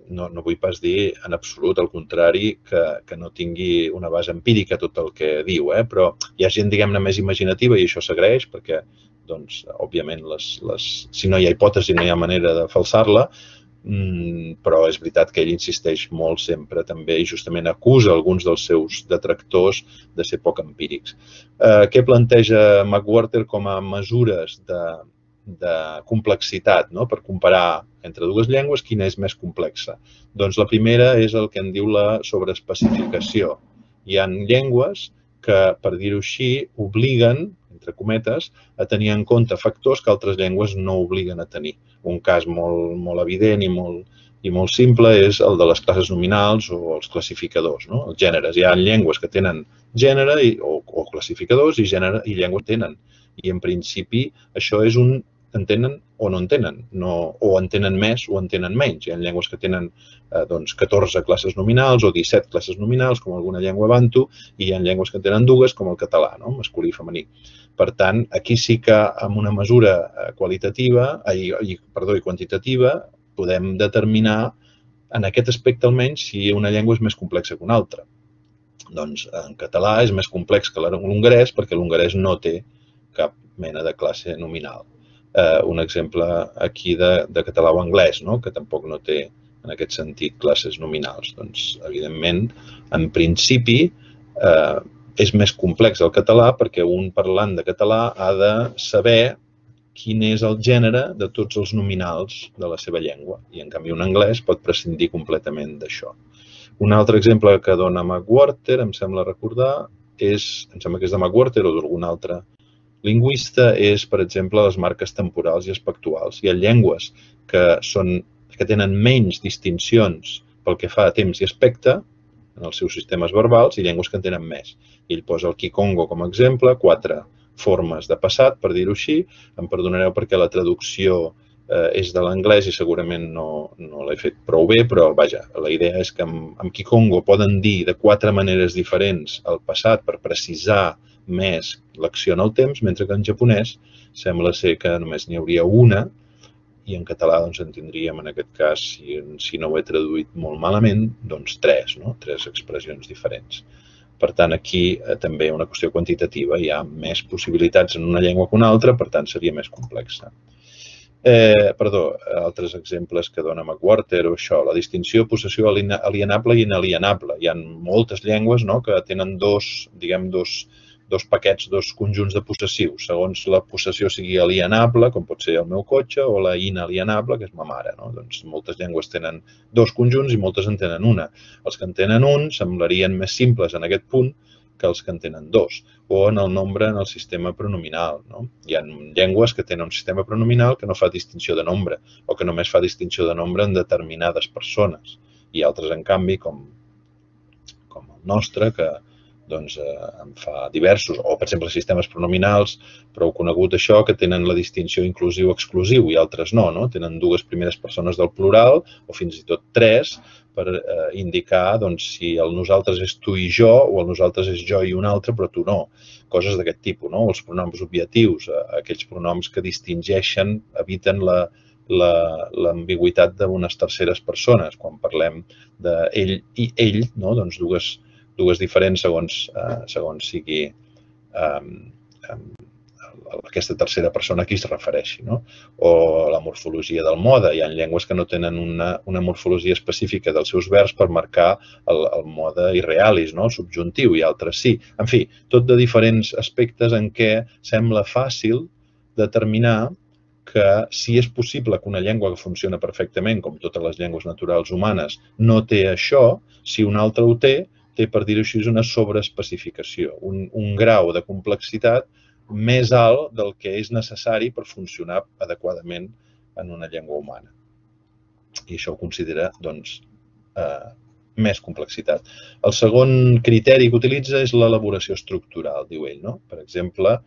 Speaker 2: no, no vull pas dir en absolut el contrari que, que no tingui una base empírica tot el que diu, eh? però hi ha gent, diguem-ne, més imaginativa i això s'agraeix perquè, doncs, òbviament, les, les, si no hi ha hipòtesi no hi ha manera de falsar-la, mm, però és veritat que ell insisteix molt sempre també i justament acusa alguns dels seus detractors de ser poc empírics. Eh, què planteja McWhorter com a mesures de, de complexitat, no? per comparar entre dues llengües quina és més complexa. Doncs la primera és el que en diu la sobreespecificació. Hi ha llengües que, per dir-ho així, obliguen, entre cometes, a tenir en compte factors que altres llengües no obliguen a tenir. Un cas molt, molt evident i molt, i molt simple és el de les classes nominals o els classificadors, no? els gèneres. Hi ha llengües que tenen gènere i, o, o classificadors i, gènere, i llengües tenen. I en principi això és un entenen o no entenen, no, o entenen més o entenen menys. Hi ha llengües que tenen eh, doncs, 14 classes nominals o 17 classes nominals, com alguna llengua bantu, i hi ha llengües que tenen dues, com el català, no? masculí i femení. Per tant, aquí sí que amb una mesura eh, qualitativa, i, i, perdó, i quantitativa, podem determinar en aquest aspecte almenys si una llengua és més complexa que una altra. Doncs en català és més complex que l'hongarès perquè l'hongarès no té cap mena de classe nominal eh, un exemple aquí de, de català o anglès, no? que tampoc no té en aquest sentit classes nominals. Doncs, evidentment, en principi, eh, és més complex el català perquè un parlant de català ha de saber quin és el gènere de tots els nominals de la seva llengua. I, en canvi, un anglès pot prescindir completament d'això. Un altre exemple que dona McWhorter, em sembla recordar, és, em sembla que és de McWhorter o d'algun altre lingüista és, per exemple, les marques temporals i espectuals. Hi ha llengües que, són, que tenen menys distincions pel que fa a temps i aspecte en els seus sistemes verbals i llengües que en tenen més. Ell posa el Kikongo com a exemple, quatre formes de passat, per dir-ho així. Em perdonareu perquè la traducció eh, és de l'anglès i segurament no, no l'he fet prou bé, però vaja, la idea és que amb, amb Kikongo poden dir de quatre maneres diferents el passat per precisar més l'acció en el temps, mentre que en japonès sembla ser que només n'hi hauria una i en català doncs, en tindríem en aquest cas, si, si no ho he traduït molt malament, doncs tres, no? tres expressions diferents. Per tant, aquí eh, també una qüestió quantitativa. Hi ha més possibilitats en una llengua que una altra, per tant, seria més complexa. Eh, perdó, altres exemples que dona McWhorter o això, la distinció possessió alienable i inalienable. Hi ha moltes llengües no, que tenen dos, diguem, dos, dos paquets, dos conjunts de possessius, segons la possessió sigui alienable, com pot ser el meu cotxe, o la inalienable, que és ma mare. No? Doncs moltes llengües tenen dos conjunts i moltes en tenen una. Els que en tenen un semblarien més simples en aquest punt que els que en tenen dos, o en el nombre en el sistema pronominal. No? Hi ha llengües que tenen un sistema pronominal que no fa distinció de nombre, o que només fa distinció de nombre en determinades persones. I altres, en canvi, com, com el nostre, que, doncs, eh, en fa diversos, o per exemple sistemes pronominals, prou conegut això, que tenen la distinció inclusiu-exclusiu i altres no, no? Tenen dues primeres persones del plural o fins i tot tres per eh, indicar doncs, si el nosaltres és tu i jo o el nosaltres és jo i un altre però tu no. Coses d'aquest tipus, no? Els pronoms obviatius, eh, aquells pronoms que distingeixen, eviten la, l'ambigüitat d'unes terceres persones. Quan parlem d'ell i ell, no? doncs dues, dues diferents segons, eh, segons sigui eh, aquesta tercera persona a qui es refereixi. No? O la morfologia del mode. Hi ha llengües que no tenen una, una morfologia específica dels seus verbs per marcar el, el mode irrealis, no? subjuntiu, i altres sí. En fi, tot de diferents aspectes en què sembla fàcil determinar que si és possible que una llengua que funciona perfectament, com totes les llengües naturals humanes, no té això, si una altra ho té, té, per dir-ho així, una sobreespecificació, un, un grau de complexitat més alt del que és necessari per funcionar adequadament en una llengua humana. I això ho considera, doncs, eh, més complexitat. El segon criteri que utilitza és l'elaboració estructural, diu ell. No? Per exemple,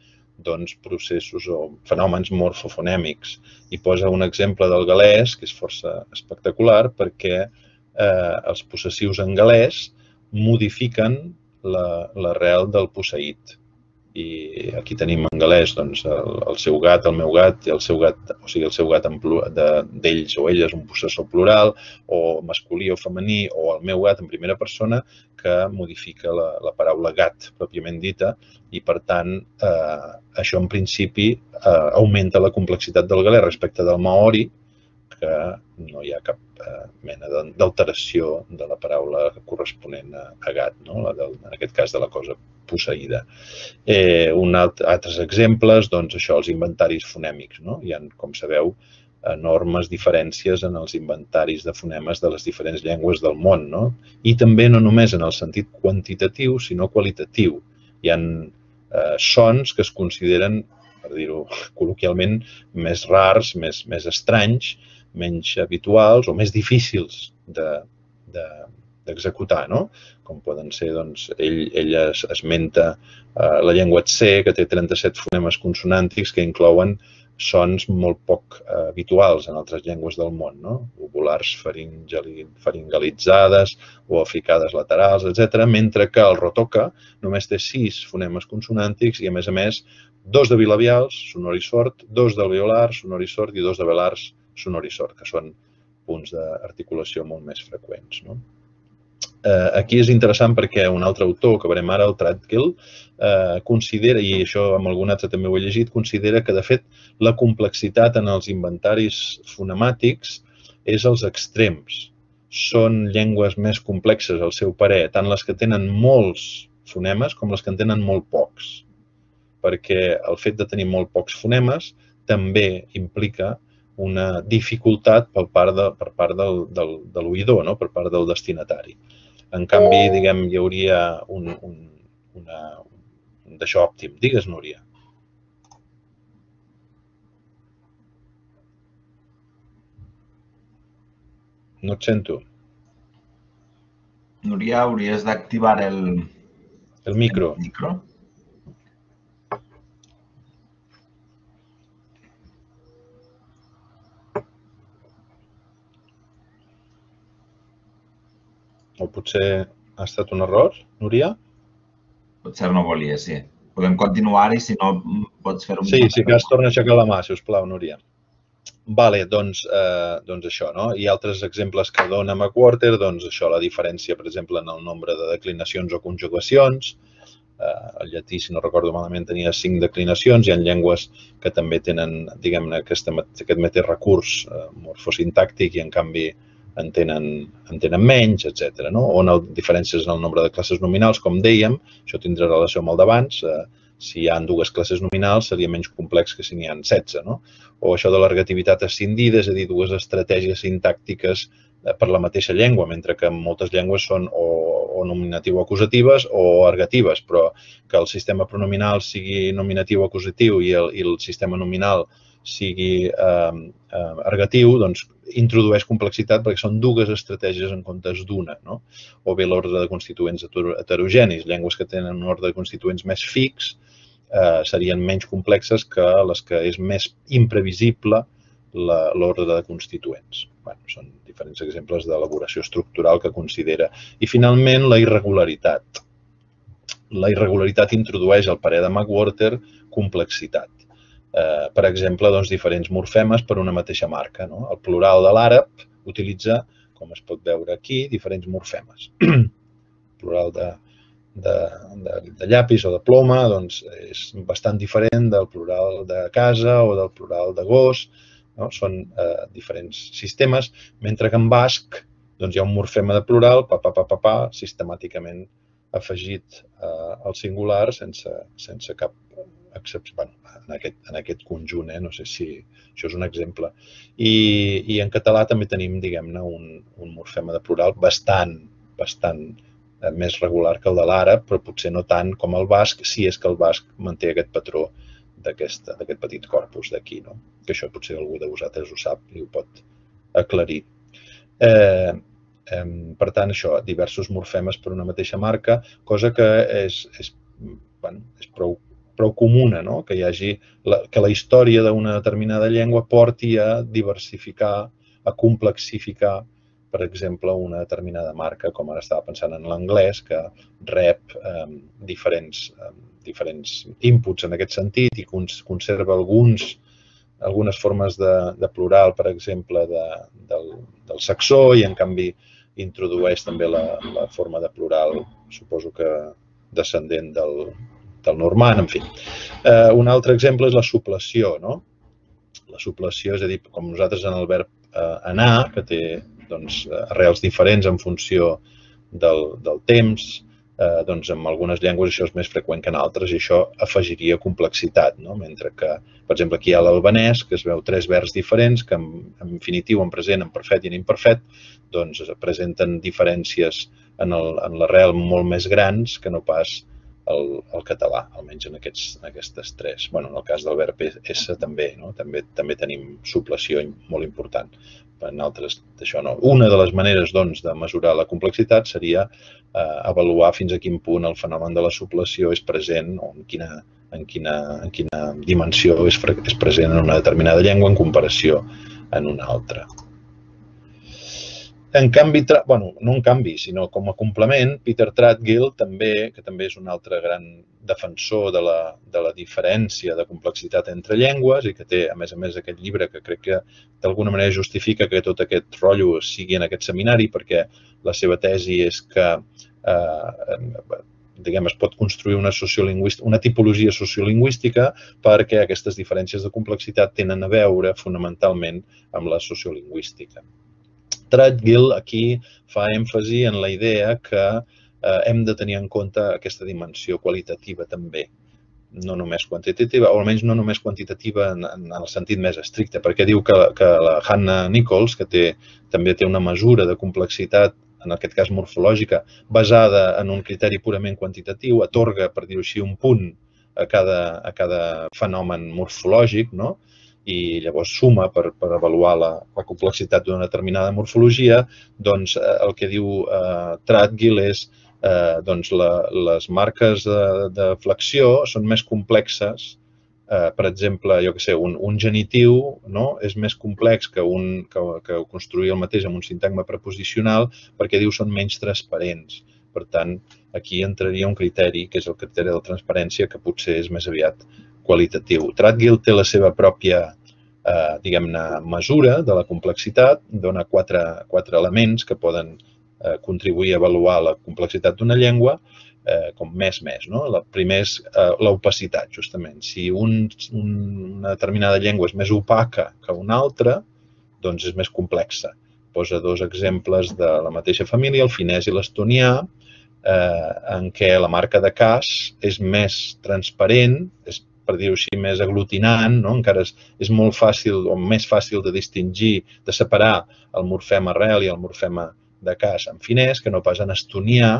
Speaker 2: doncs, processos o fenòmens morfofonèmics. I posa un exemple del galès, que és força espectacular, perquè eh, els possessius en galès modifiquen l'arrel del posseït. I aquí tenim en galès doncs, el, el seu gat, el meu gat, el seu gat, o sigui, el seu gat d'ells o elles, un possessor plural, o masculí o femení, o el meu gat en primera persona, que modifica la, la paraula gat, pròpiament dita, i per tant, eh, això en principi eh, augmenta la complexitat del galès respecte del maori, que no hi ha cap eh, mena d'alteració de la paraula corresponent a, a gat, no? la del, en aquest cas de la cosa posseïda. Eh, un alt, altres exemples, doncs això, els inventaris fonèmics. No? Hi ha, com sabeu, enormes diferències en els inventaris de fonemes de les diferents llengües del món. No? I també no només en el sentit quantitatiu, sinó qualitatiu. Hi ha eh, sons que es consideren, per dir-ho col·loquialment, més rars, més, més estranys, menys habituals o més difícils d'executar, de, de, no? Com poden ser, doncs, ell, ell es, esmenta eh, la llengua tse, que té 37 fonemes consonàntics que inclouen sons molt poc eh, habituals en altres llengües del món, no? ovulars faringalitzades o africades laterals, etc. mentre que el rotoca només té sis fonemes consonàntics i, a més a més, dos de bilabials, sonorisort, dos d'alveolars, sonorisort i dos de velars, sonorisort, que són punts d'articulació molt més freqüents. No? Eh, aquí és interessant perquè un altre autor que veurem ara, el Tradkill, eh, considera, i això amb algun altre també ho he llegit, considera que, de fet, la complexitat en els inventaris fonemàtics és als extrems. Són llengües més complexes, al seu parer, tant les que tenen molts fonemes com les que en tenen molt pocs. Perquè el fet de tenir molt pocs fonemes també implica una dificultat per part, de, per part del, del, de l'oïdor, no? per part del destinatari. En canvi, diguem, hi hauria un, un, una, un d'això òptim. Digues, Núria. No et sento.
Speaker 1: Núria, hauries d'activar el...
Speaker 2: El micro.
Speaker 1: El micro.
Speaker 2: O potser ha estat un error, Núria?
Speaker 1: Potser no volia, sí. Podem continuar i si no pots fer un...
Speaker 2: Sí, sí que es torna a aixecar la mà, si us plau, Núria. Vale, doncs, eh, doncs això, no? I altres exemples que dona McWhorter, doncs això, la diferència, per exemple, en el nombre de declinacions o conjugacions, eh, el llatí, si no recordo malament, tenia cinc declinacions, hi ha llengües que també tenen, diguem-ne, aquest, aquest mateix recurs eh, morfosintàctic i en canvi en tenen, en tenen menys, etc. No? O el, diferències en el nombre de classes nominals, com dèiem, això tindrà relació amb el d'abans, eh, si hi ha dues classes nominals seria menys complex que si n'hi ha 16, no? O això de l'ergativitat escindida, és a dir, dues estratègies sintàctiques eh, per la mateixa llengua, mentre que moltes llengües són o, o nominatiu acusatives o ergatives, però que el sistema pronominal sigui nominatiu acusatiu i el, i el sistema nominal sigui eh, eh, ergatiu, doncs introdueix complexitat perquè són dues estratègies en comptes d'una, no? O bé l'ordre de constituents heterogenis, llengües que tenen un ordre de constituents més fix eh, serien menys complexes que les que és més imprevisible l'ordre de constituents. Bueno, són diferents exemples d'elaboració estructural que considera. I finalment, la irregularitat. La irregularitat introdueix al parer de McWhorter complexitat eh, per exemple, doncs, diferents morfemes per una mateixa marca. No? El plural de l'àrab utilitza, com es pot veure aquí, diferents morfemes. plural de, de, de, de llapis o de ploma doncs, és bastant diferent del plural de casa o del plural de gos. No? Són eh, diferents sistemes, mentre que en basc doncs, hi ha un morfema de plural, pa, pa, pa, pa, pa sistemàticament afegit eh, al singular sense, sense cap excepció, bueno, en, aquest, en aquest conjunt, eh? no sé si això és un exemple. I, i en català també tenim, diguem-ne, un, un morfema de plural bastant, bastant eh, més regular que el de l'àrab, però potser no tant com el basc, si és que el basc manté aquest patró d'aquest petit corpus d'aquí, no? que això potser algú de vosaltres ho sap i ho pot aclarir. Eh, per tant, això, diversos morfemes per una mateixa marca, cosa que és, és, bueno, és prou prou comuna, no? que hi hagi la, que la història d'una determinada llengua porti a diversificar, a complexificar, per exemple, una determinada marca, com ara estava pensant en l'anglès, que rep eh, diferents, eh, diferents inputs en aquest sentit i cons conserva alguns, algunes formes de, de plural, per exemple, de, del, del saxó i, en canvi, introdueix també la, la forma de plural, suposo que descendent del, del normand, en fi. Eh, un altre exemple és la supleció, no? La supleció, és a dir, com nosaltres en el verb eh, anar, que té doncs, arrels diferents en funció del, del temps, eh, doncs en algunes llengües això és més freqüent que en altres i això afegiria complexitat, no? mentre que, per exemple, aquí hi ha l'albanès, que es veu tres verbs diferents, que en, en infinitiu, en present, en perfet i en imperfet, doncs presenten diferències en l'arrel molt més grans que no pas el, el català, almenys en, aquests, en aquestes tres. bueno, en el cas del verb S també, no? també, també tenim supleció molt important. En altres d'això no. Una de les maneres doncs, de mesurar la complexitat seria eh, avaluar fins a quin punt el fenomen de la supleció és present o en quina, en quina, en quina dimensió és, és present en una determinada llengua en comparació en una altra. En canvi, bueno, no en canvi, sinó com a complement, Peter Tradgill també, que també és un altre gran defensor de la, de la diferència de complexitat entre llengües i que té, a més a més, aquest llibre que crec que d'alguna manera justifica que tot aquest rotllo sigui en aquest seminari perquè la seva tesi és que eh, diguem, es pot construir una, una tipologia sociolingüística perquè aquestes diferències de complexitat tenen a veure fonamentalment amb la sociolingüística. Tradgill aquí fa èmfasi en la idea que eh, hem de tenir en compte aquesta dimensió qualitativa també, no només quantitativa, o almenys no només quantitativa en, en el sentit més estricte, perquè diu que, que la Hannah Nichols, que té, també té una mesura de complexitat, en aquest cas morfològica, basada en un criteri purament quantitatiu, atorga, per dir-ho així, un punt a cada, a cada fenomen morfològic, no? I llavors suma per, per avaluar la, la complexitat d'una determinada morfologia, doncs eh, el que diu eh, Tradgill és eh, doncs la, les marques de, de flexió són més complexes. Eh, per exemple, jo que sé, un, un genitiu no? és més complex que, un, que, que construir el mateix amb un sintagma preposicional perquè diu són menys transparents. Per tant, aquí entraria un criteri, que és el criteri de la transparència, que potser és més aviat qualitatiu. Tradgill té la seva pròpia eh, diguem-ne, mesura de la complexitat, dona quatre, quatre elements que poden eh, contribuir a avaluar la complexitat d'una llengua eh, com més més. No? La primer és eh, l'opacitat, justament. Si un, un, una determinada llengua és més opaca que una altra, doncs és més complexa. Posa dos exemples de la mateixa família, el finès i l'estonià, eh, en què la marca de cas és més transparent, és per dir-ho així, més aglutinant, no? encara és, és molt fàcil o més fàcil de distingir, de separar el morfema arrel i el morfema de cas en finès que no pas en estonià,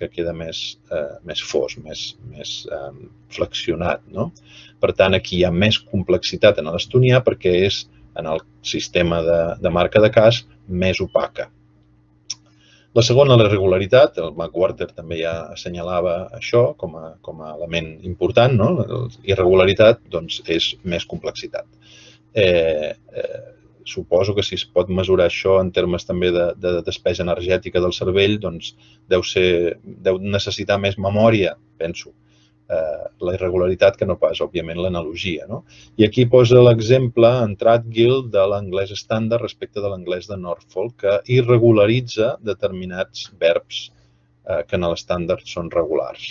Speaker 2: que queda més, eh, més fos, més, més eh, flexionat. No? Per tant, aquí hi ha més complexitat en l'estonià perquè és en el sistema de, de marca de cas més opaca. La segona, la regularitat. El McWhorter també ja assenyalava això com a, com a element important. No? La irregularitat doncs, és més complexitat. Eh, eh, suposo que si es pot mesurar això en termes també de, de despesa energètica del cervell, doncs deu, ser, deu necessitar més memòria, penso, eh, la irregularitat que no pas, òbviament, l'analogia. No? I aquí posa l'exemple en Tradgill de l'anglès estàndard respecte de l'anglès de Norfolk, que irregularitza determinats verbs eh, que en l'estàndard són regulars.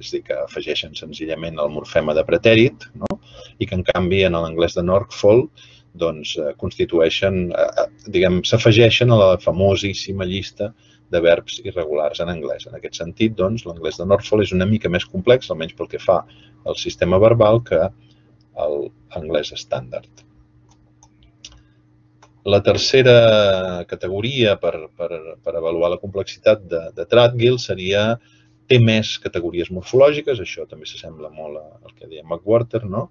Speaker 2: És dir, que afegeixen senzillament el morfema de pretèrit no? i que, en canvi, en l'anglès de Norfolk doncs, eh, constitueixen, eh, eh, diguem, s'afegeixen a la famosíssima llista de verbs irregulars en anglès. En aquest sentit, doncs, l'anglès de Norfolk és una mica més complex, almenys pel que fa al sistema verbal, que l'anglès estàndard. La tercera categoria per, per, per avaluar la complexitat de, de Tradgill seria té més categories morfològiques, això també s'assembla molt al que deia McWhorter, no?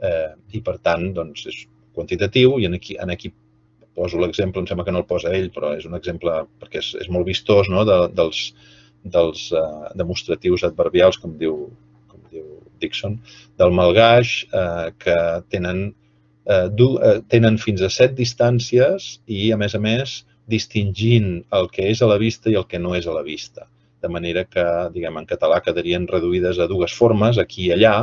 Speaker 2: Eh, I, per tant, doncs, és quantitatiu i en aquí, en aquí poso l'exemple, em sembla que no el posa ell, però és un exemple perquè és, és molt vistós no? de, dels, dels uh, demostratius adverbials, com diu, com diu Dixon, del malgaix, uh, que tenen, uh, du, uh, tenen fins a set distàncies i, a més a més, distingint el que és a la vista i el que no és a la vista. De manera que, diguem, en català quedarien reduïdes a dues formes, aquí i allà,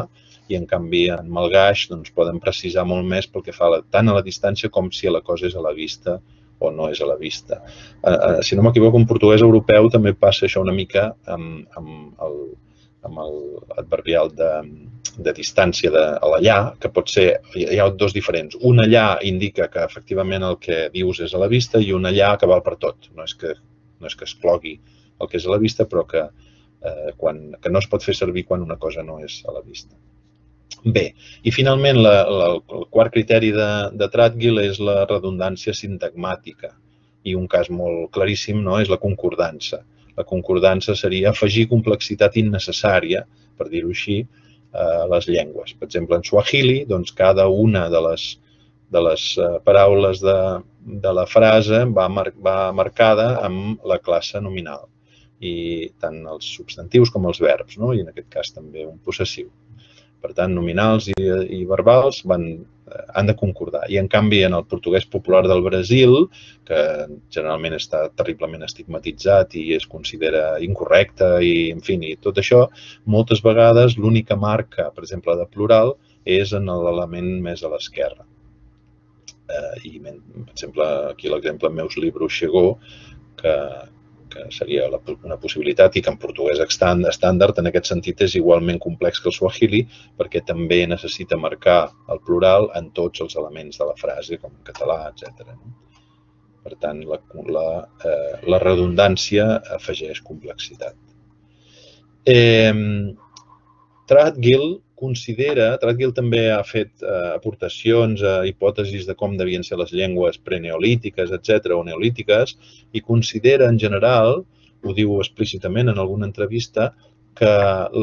Speaker 2: i en canvi en malgaix doncs, poden precisar molt més pel que fa tant a la distància com si la cosa és a la vista o no és a la vista. Eh, eh, si no m'equivoco, en portuguès europeu també passa això una mica amb, amb, el, amb el adverbial de, de distància de, a l'allà, que pot ser, hi ha dos diferents. Un allà indica que efectivament el que dius és a la vista i un allà que val per tot. No és que, no és que exclogui el que és a la vista, però que, eh, quan, que no es pot fer servir quan una cosa no és a la vista. Bé, i finalment la, la, el quart criteri de, de Tradgill és la redundància sintagmàtica i un cas molt claríssim no, és la concordança. La concordança seria afegir complexitat innecessària, per dir-ho així, a les llengües. Per exemple, en Swahili, doncs, cada una de les, de les eh, paraules de, de la frase va, mar, va marcada amb la classe nominal i tant els substantius com els verbs, no? i en aquest cas també un possessiu. Per tant, nominals i, i verbals van, eh, han de concordar. I, en canvi, en el portuguès popular del Brasil, que generalment està terriblement estigmatitzat i es considera incorrecte i, en fi, i tot això, moltes vegades l'única marca, per exemple, de plural, és en l'element més a l'esquerra. Eh, I, per exemple, aquí l'exemple meus libros Xegó, que, que seria la, una possibilitat i que en portuguès estàndard en aquest sentit és igualment complex que el swahili perquè també necessita marcar el plural en tots els elements de la frase, com en català, etc. Per tant, la, la, eh, la redundància afegeix complexitat. Eh, Tradgill considera, Tradgill també ha fet eh, aportacions a hipòtesis de com devien ser les llengües preneolítiques, etc o neolítiques, i considera en general, ho diu explícitament en alguna entrevista, que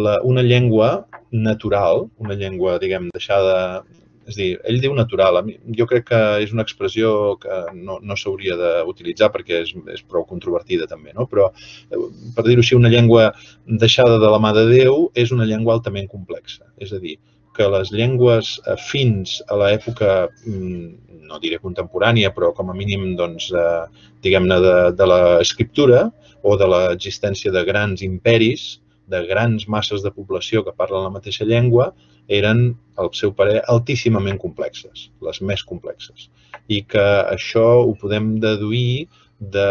Speaker 2: la, una llengua natural, una llengua, diguem, deixada és dir, ell diu natural. Jo crec que és una expressió que no, no s'hauria d'utilitzar perquè és, és prou controvertida també, no? però eh, per dir-ho així, una llengua deixada de la mà de Déu és una llengua altament complexa. És a dir, que les llengües fins a l'època, mm, no diré contemporània, però com a mínim, doncs, eh, diguem-ne, de, de l'escriptura o de l'existència de grans imperis, de grans masses de població que parlen la mateixa llengua, eren, al seu parer, altíssimament complexes, les més complexes. I que això ho podem deduir de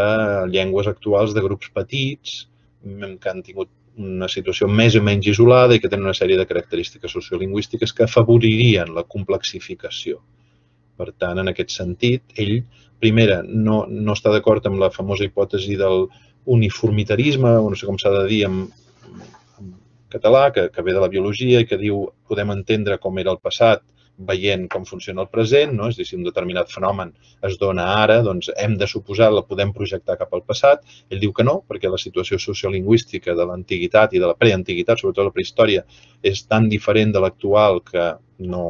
Speaker 2: llengües actuals de grups petits que han tingut una situació més o menys isolada i que tenen una sèrie de característiques sociolingüístiques que afavoririen la complexificació. Per tant, en aquest sentit, ell, primera, no, no està d'acord amb la famosa hipòtesi del uniformitarisme, o no sé com s'ha de dir en català, que, que ve de la biologia i que diu podem entendre com era el passat veient com funciona el present, no? és a dir, si un determinat fenomen es dona ara, doncs hem de suposar, la podem projectar cap al passat. Ell diu que no, perquè la situació sociolingüística de l'antiguitat i de la preantiguitat, sobretot la prehistòria, és tan diferent de l'actual que no,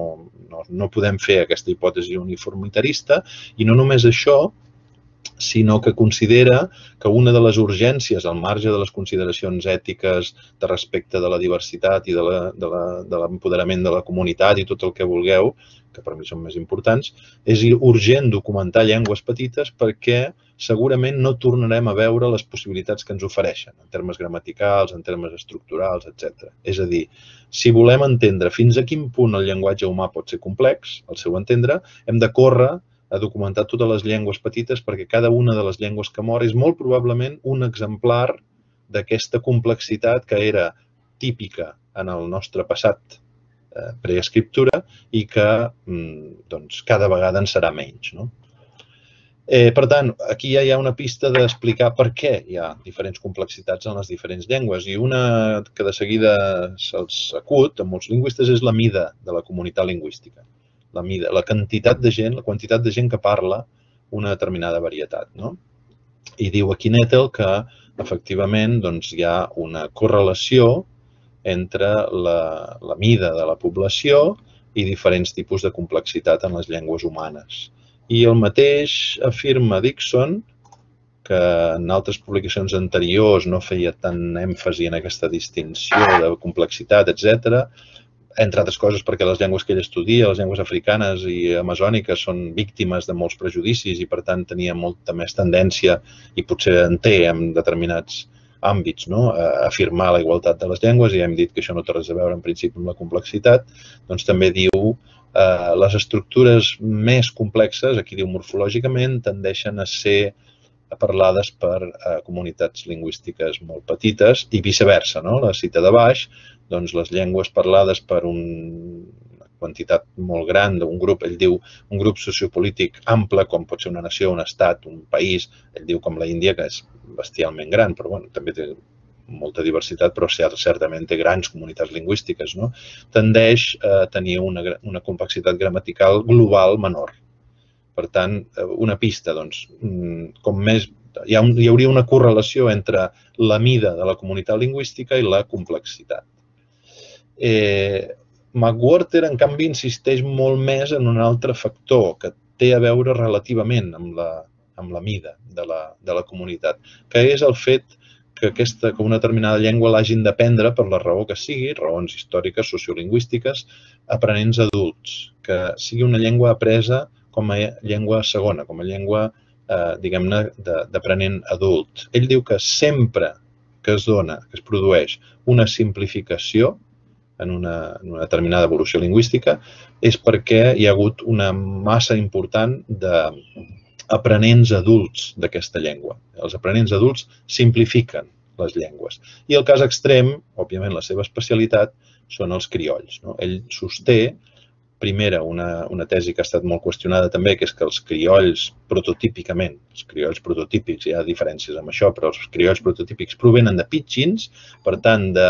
Speaker 2: no, no podem fer aquesta hipòtesi uniformitarista. I no només això, sinó que considera que una de les urgències, al marge de les consideracions ètiques de respecte de la diversitat i de l'empoderament de, de, de la comunitat i tot el que vulgueu, que per mi són més importants, és urgent documentar llengües petites perquè segurament no tornarem a veure les possibilitats que ens ofereixen en termes gramaticals, en termes estructurals, etc. És a dir, si volem entendre fins a quin punt el llenguatge humà pot ser complex, al seu entendre, hem de córrer a documentar totes les llengües petites perquè cada una de les llengües que mor és molt probablement un exemplar d'aquesta complexitat que era típica en el nostre passat eh, preescriptura i que mm, doncs, cada vegada en serà menys. No? Eh, per tant, aquí ja hi ha una pista d'explicar per què hi ha diferents complexitats en les diferents llengües i una que de seguida se'ls acut a molts lingüistes és la mida de la comunitat lingüística la mida, la quantitat de gent, la quantitat de gent que parla una determinada varietat. No? I diu aquí Nettel que efectivament doncs, hi ha una correlació entre la, la mida de la població i diferents tipus de complexitat en les llengües humanes. I el mateix afirma Dixon, que en altres publicacions anteriors no feia tant èmfasi en aquesta distinció de complexitat, etc, entre altres coses perquè les llengües que ell estudia, les llengües africanes i amazòniques, són víctimes de molts prejudicis i, per tant, tenia molta més tendència, i potser en té en determinats àmbits, no? a afirmar la igualtat de les llengües, i hem dit que això no té res a veure en principi amb la complexitat, doncs també diu eh, les estructures més complexes, aquí diu morfològicament, tendeixen a ser parlades per eh, comunitats lingüístiques molt petites i viceversa. No? La cita de baix doncs, les llengües parlades per un, quantitat molt gran d'un grup, ell diu un grup sociopolític ample, com pot ser una nació, un estat, un país, ell diu com la Índia, que és bestialment gran, però bueno, també té molta diversitat, però certament té grans comunitats lingüístiques, no? tendeix a tenir una, una complexitat gramatical global menor. Per tant, eh, una pista, doncs, mm, com més hi, ha un, hi hauria una correlació entre la mida de la comunitat lingüística i la complexitat. Eh, McWhorter, en canvi, insisteix molt més en un altre factor que té a veure relativament amb la, amb la mida de la, de la comunitat, que és el fet que, aquesta, que una determinada llengua l'hagin d'aprendre per la raó que sigui, raons històriques, sociolingüístiques, aprenents adults, que sigui una llengua apresa com a llengua segona, com a llengua, eh, diguem-ne, d'aprenent adult. Ell diu que sempre que es dona, que es produeix una simplificació en una, en una determinada evolució lingüística és perquè hi ha hagut una massa important d'aprenents adults d'aquesta llengua. Els aprenents adults simplifiquen les llengües. I el cas extrem, òbviament la seva especialitat, són els criolls. No? Ell sosté, primera, una, una tesi que ha estat molt qüestionada també, que és que els criolls prototípicament, els criolls prototípics, hi ha diferències amb això, però els criolls prototípics provenen de pitxins, per tant, de,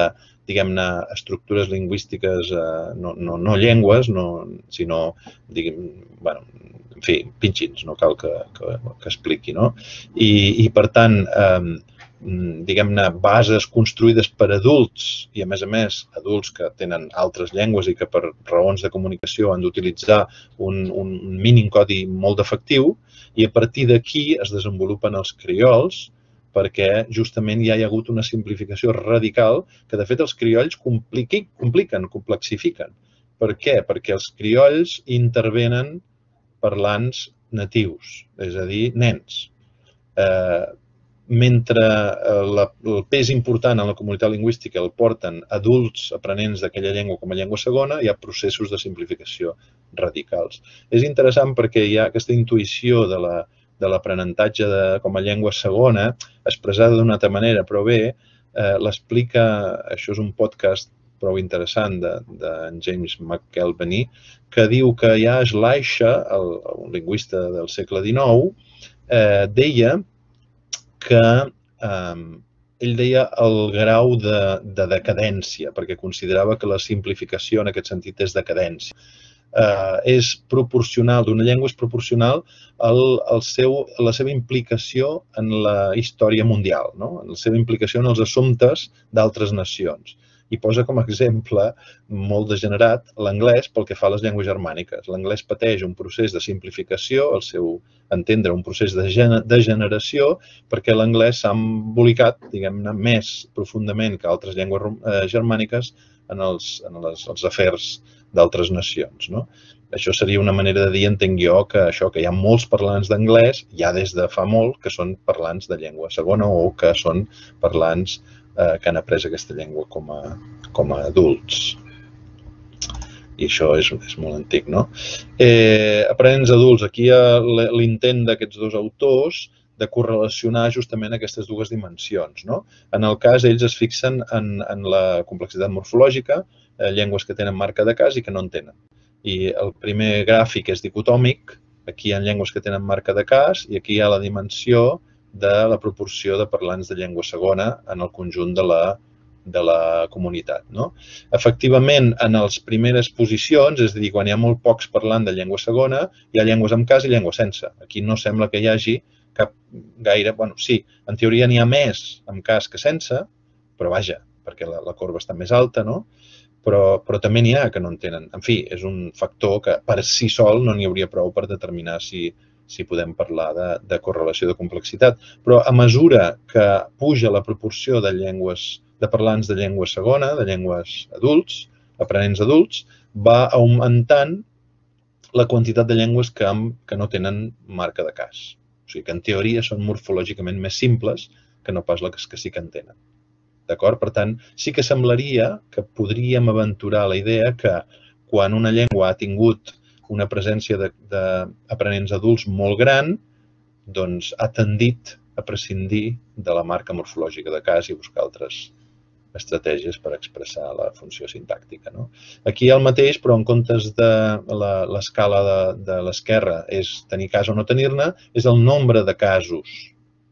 Speaker 2: diguem-ne, estructures lingüístiques, eh, no, no, no llengües, no, sinó, diguem, bueno, en fi, pinxins, no cal que, que, que expliqui, no? I, i per tant, eh, diguem-ne, bases construïdes per adults i, a més a més, adults que tenen altres llengües i que per raons de comunicació han d'utilitzar un, un mínim codi molt efectiu i a partir d'aquí es desenvolupen els criols, perquè justament ja hi ha hagut una simplificació radical que, de fet, els criolls compliqui, compliquen, complexifiquen. Per què? Perquè els criolls intervenen parlants natius, és a dir, nens. Eh, mentre eh, la, el pes important en la comunitat lingüística el porten adults aprenents d'aquella llengua com a llengua segona, hi ha processos de simplificació radicals. És interessant perquè hi ha aquesta intuïció de la, de l'aprenentatge com a llengua segona, expressada d'una altra manera, però bé, eh, l'explica, això és un podcast prou interessant de, de James McElveny, que diu que ja Schleicher, el, un lingüista del segle XIX, eh, deia que eh, ell deia el grau de, de decadència, perquè considerava que la simplificació en aquest sentit és decadència eh, és proporcional, d'una llengua és proporcional al, al seu, a la seva implicació en la història mundial, no? en la seva implicació en els assumptes d'altres nacions. I posa com a exemple molt degenerat l'anglès pel que fa a les llengües germàniques. L'anglès pateix un procés de simplificació, el seu entendre un procés de degeneració, perquè l'anglès s'ha embolicat, diguem-ne, més profundament que altres llengües eh, germàniques en els, en les, els afers d'altres nacions. No? Això seria una manera de dir, entenc jo, que això que hi ha molts parlants d'anglès, ja des de fa molt, que són parlants de llengua segona o que són parlants eh, que han après aquesta llengua com a, com a adults. I això és, és molt antic, no? Eh, aprenents adults, aquí hi ha l'intent d'aquests dos autors de correlacionar justament aquestes dues dimensions. No? En el cas, ells es fixen en, en la complexitat morfològica, eh, llengües que tenen marca de cas i que no en tenen. I el primer gràfic és dicotòmic, aquí hi ha llengües que tenen marca de cas i aquí hi ha la dimensió de la proporció de parlants de llengua segona en el conjunt de la, de la comunitat. No? Efectivament, en les primeres posicions, és a dir, quan hi ha molt pocs parlant de llengua segona, hi ha llengües amb cas i llengua sense. Aquí no sembla que hi hagi cap gaire... bueno, sí, en teoria n'hi ha més amb cas que sense, però vaja, perquè la, la corba està més alta, no? però, però també n'hi ha que no en tenen. En fi, és un factor que per si sol no n'hi hauria prou per determinar si, si podem parlar de, de correlació de complexitat. Però a mesura que puja la proporció de llengües, de parlants de llengua segona, de llengües adults, aprenents adults, va augmentant la quantitat de llengües que, que no tenen marca de cas. O sigui que en teoria són morfològicament més simples que no pas les que sí que en tenen. D'acord? Per tant, sí que semblaria que podríem aventurar la idea que quan una llengua ha tingut una presència d'aprenents adults molt gran, doncs ha tendit a prescindir de la marca morfològica de cas i buscar altres estratègies per expressar la funció sintàctica. No? Aquí el mateix, però en comptes de l'escala de, de l'esquerra és tenir cas o no tenir-ne, és el nombre de casos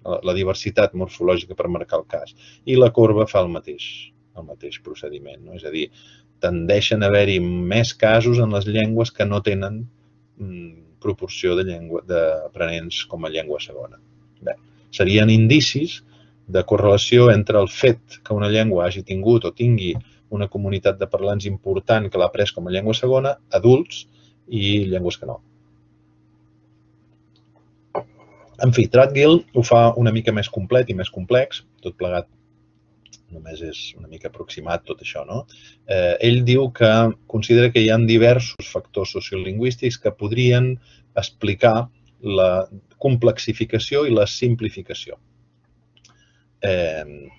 Speaker 2: la diversitat morfològica per marcar el cas. I la corba fa el mateix, el mateix procediment. No? És a dir, tendeixen a haver-hi més casos en les llengües que no tenen mm, proporció de llengua d'aprenents com a llengua segona. Bé, serien indicis de correlació entre el fet que una llengua hagi tingut o tingui una comunitat de parlants important que l'ha pres com a llengua segona, adults i llengües que no. En fi, Tradgill ho fa una mica més complet i més complex, tot plegat només és una mica aproximat tot això, no? Eh, ell diu que considera que hi ha diversos factors sociolingüístics que podrien explicar la complexificació i la simplificació. Eh,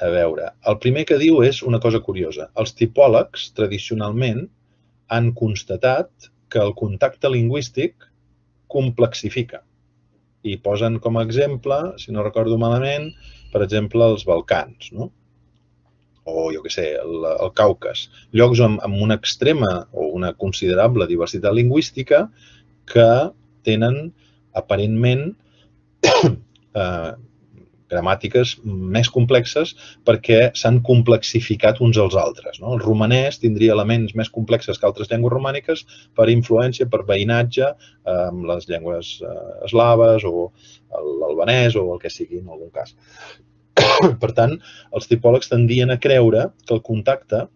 Speaker 2: a veure, el primer que diu és una cosa curiosa. Els tipòlegs, tradicionalment, han constatat que el contacte lingüístic complexifica i posen com a exemple, si no recordo malament, per exemple, els Balcans, no? O jo què sé, el, el Caucas. Llocs amb, amb una extrema o una considerable diversitat lingüística que tenen aparentment eh, gramàtiques més complexes perquè s'han complexificat uns als altres. No? El romanès tindria elements més complexes que altres llengües romàniques per influència, per veïnatge eh, amb les llengües eh, eslaves o l'albanès o el que sigui en algun cas. per tant, els tipòlegs tendien a creure que el contacte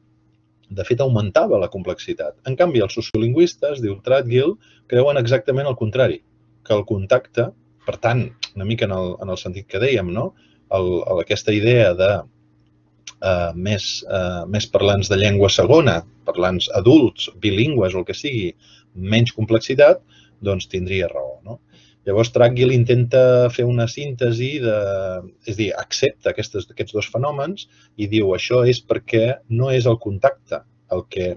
Speaker 2: de fet, augmentava la complexitat. En canvi, els sociolingüistes, diu Tradgill, creuen exactament el contrari, que el contacte per tant, una mica en el, en el sentit que dèiem, no? el, el, aquesta idea de uh, més, uh, més parlants de llengua segona, parlants adults, bilingües o el que sigui, menys complexitat, doncs tindria raó. No? Llavors, Traggill intenta fer una síntesi de... És a dir, accepta aquestes, aquests dos fenòmens i diu això és perquè no és el contacte el que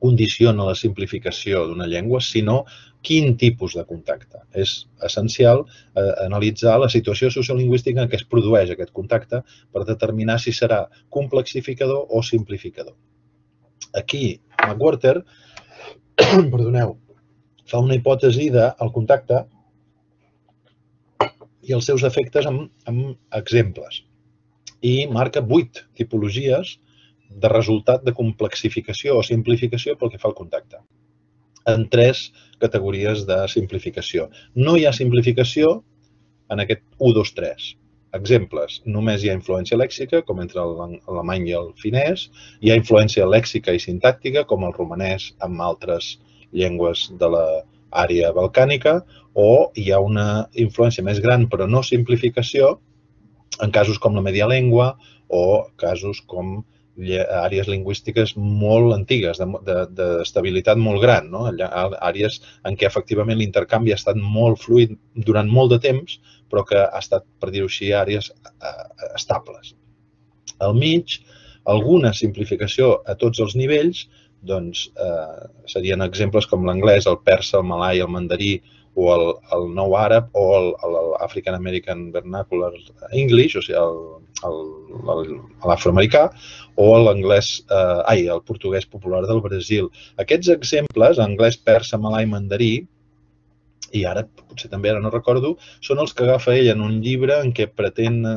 Speaker 2: condiciona la simplificació d'una llengua, sinó quin tipus de contacte. És essencial eh, analitzar la situació sociolingüística en què es produeix aquest contacte per determinar si serà complexificador o simplificador. Aquí, McWhorter, perdoneu, fa una hipòtesi del contacte i els seus efectes amb, amb exemples i marca vuit tipologies de resultat de complexificació o simplificació pel que fa al contacte en tres categories de simplificació. No hi ha simplificació en aquest 1, 2, 3. Exemples, només hi ha influència lèxica, com entre l'alemany i el finès, hi ha influència lèxica i sintàctica, com el romanès amb altres llengües de l'àrea balcànica, o hi ha una influència més gran però no simplificació en casos com la medialengua o casos com àrees lingüístiques molt antigues, d'estabilitat de, de, molt gran, no? àrees en què efectivament l'intercanvi ha estat molt fluid durant molt de temps, però que ha estat, per dir-ho així, àrees eh, estables. Al mig, alguna simplificació a tots els nivells, doncs eh, serien exemples com l'anglès, el persa, el malai, el mandarí, o el, el nou àrab o l'African American Vernacular English, o sigui, l'afroamericà, o l'anglès, eh, ai, el portuguès popular del Brasil. Aquests exemples, anglès, persa, malai, mandarí, i ara, potser també ara no recordo, són els que agafa ell en un llibre en què pretén eh,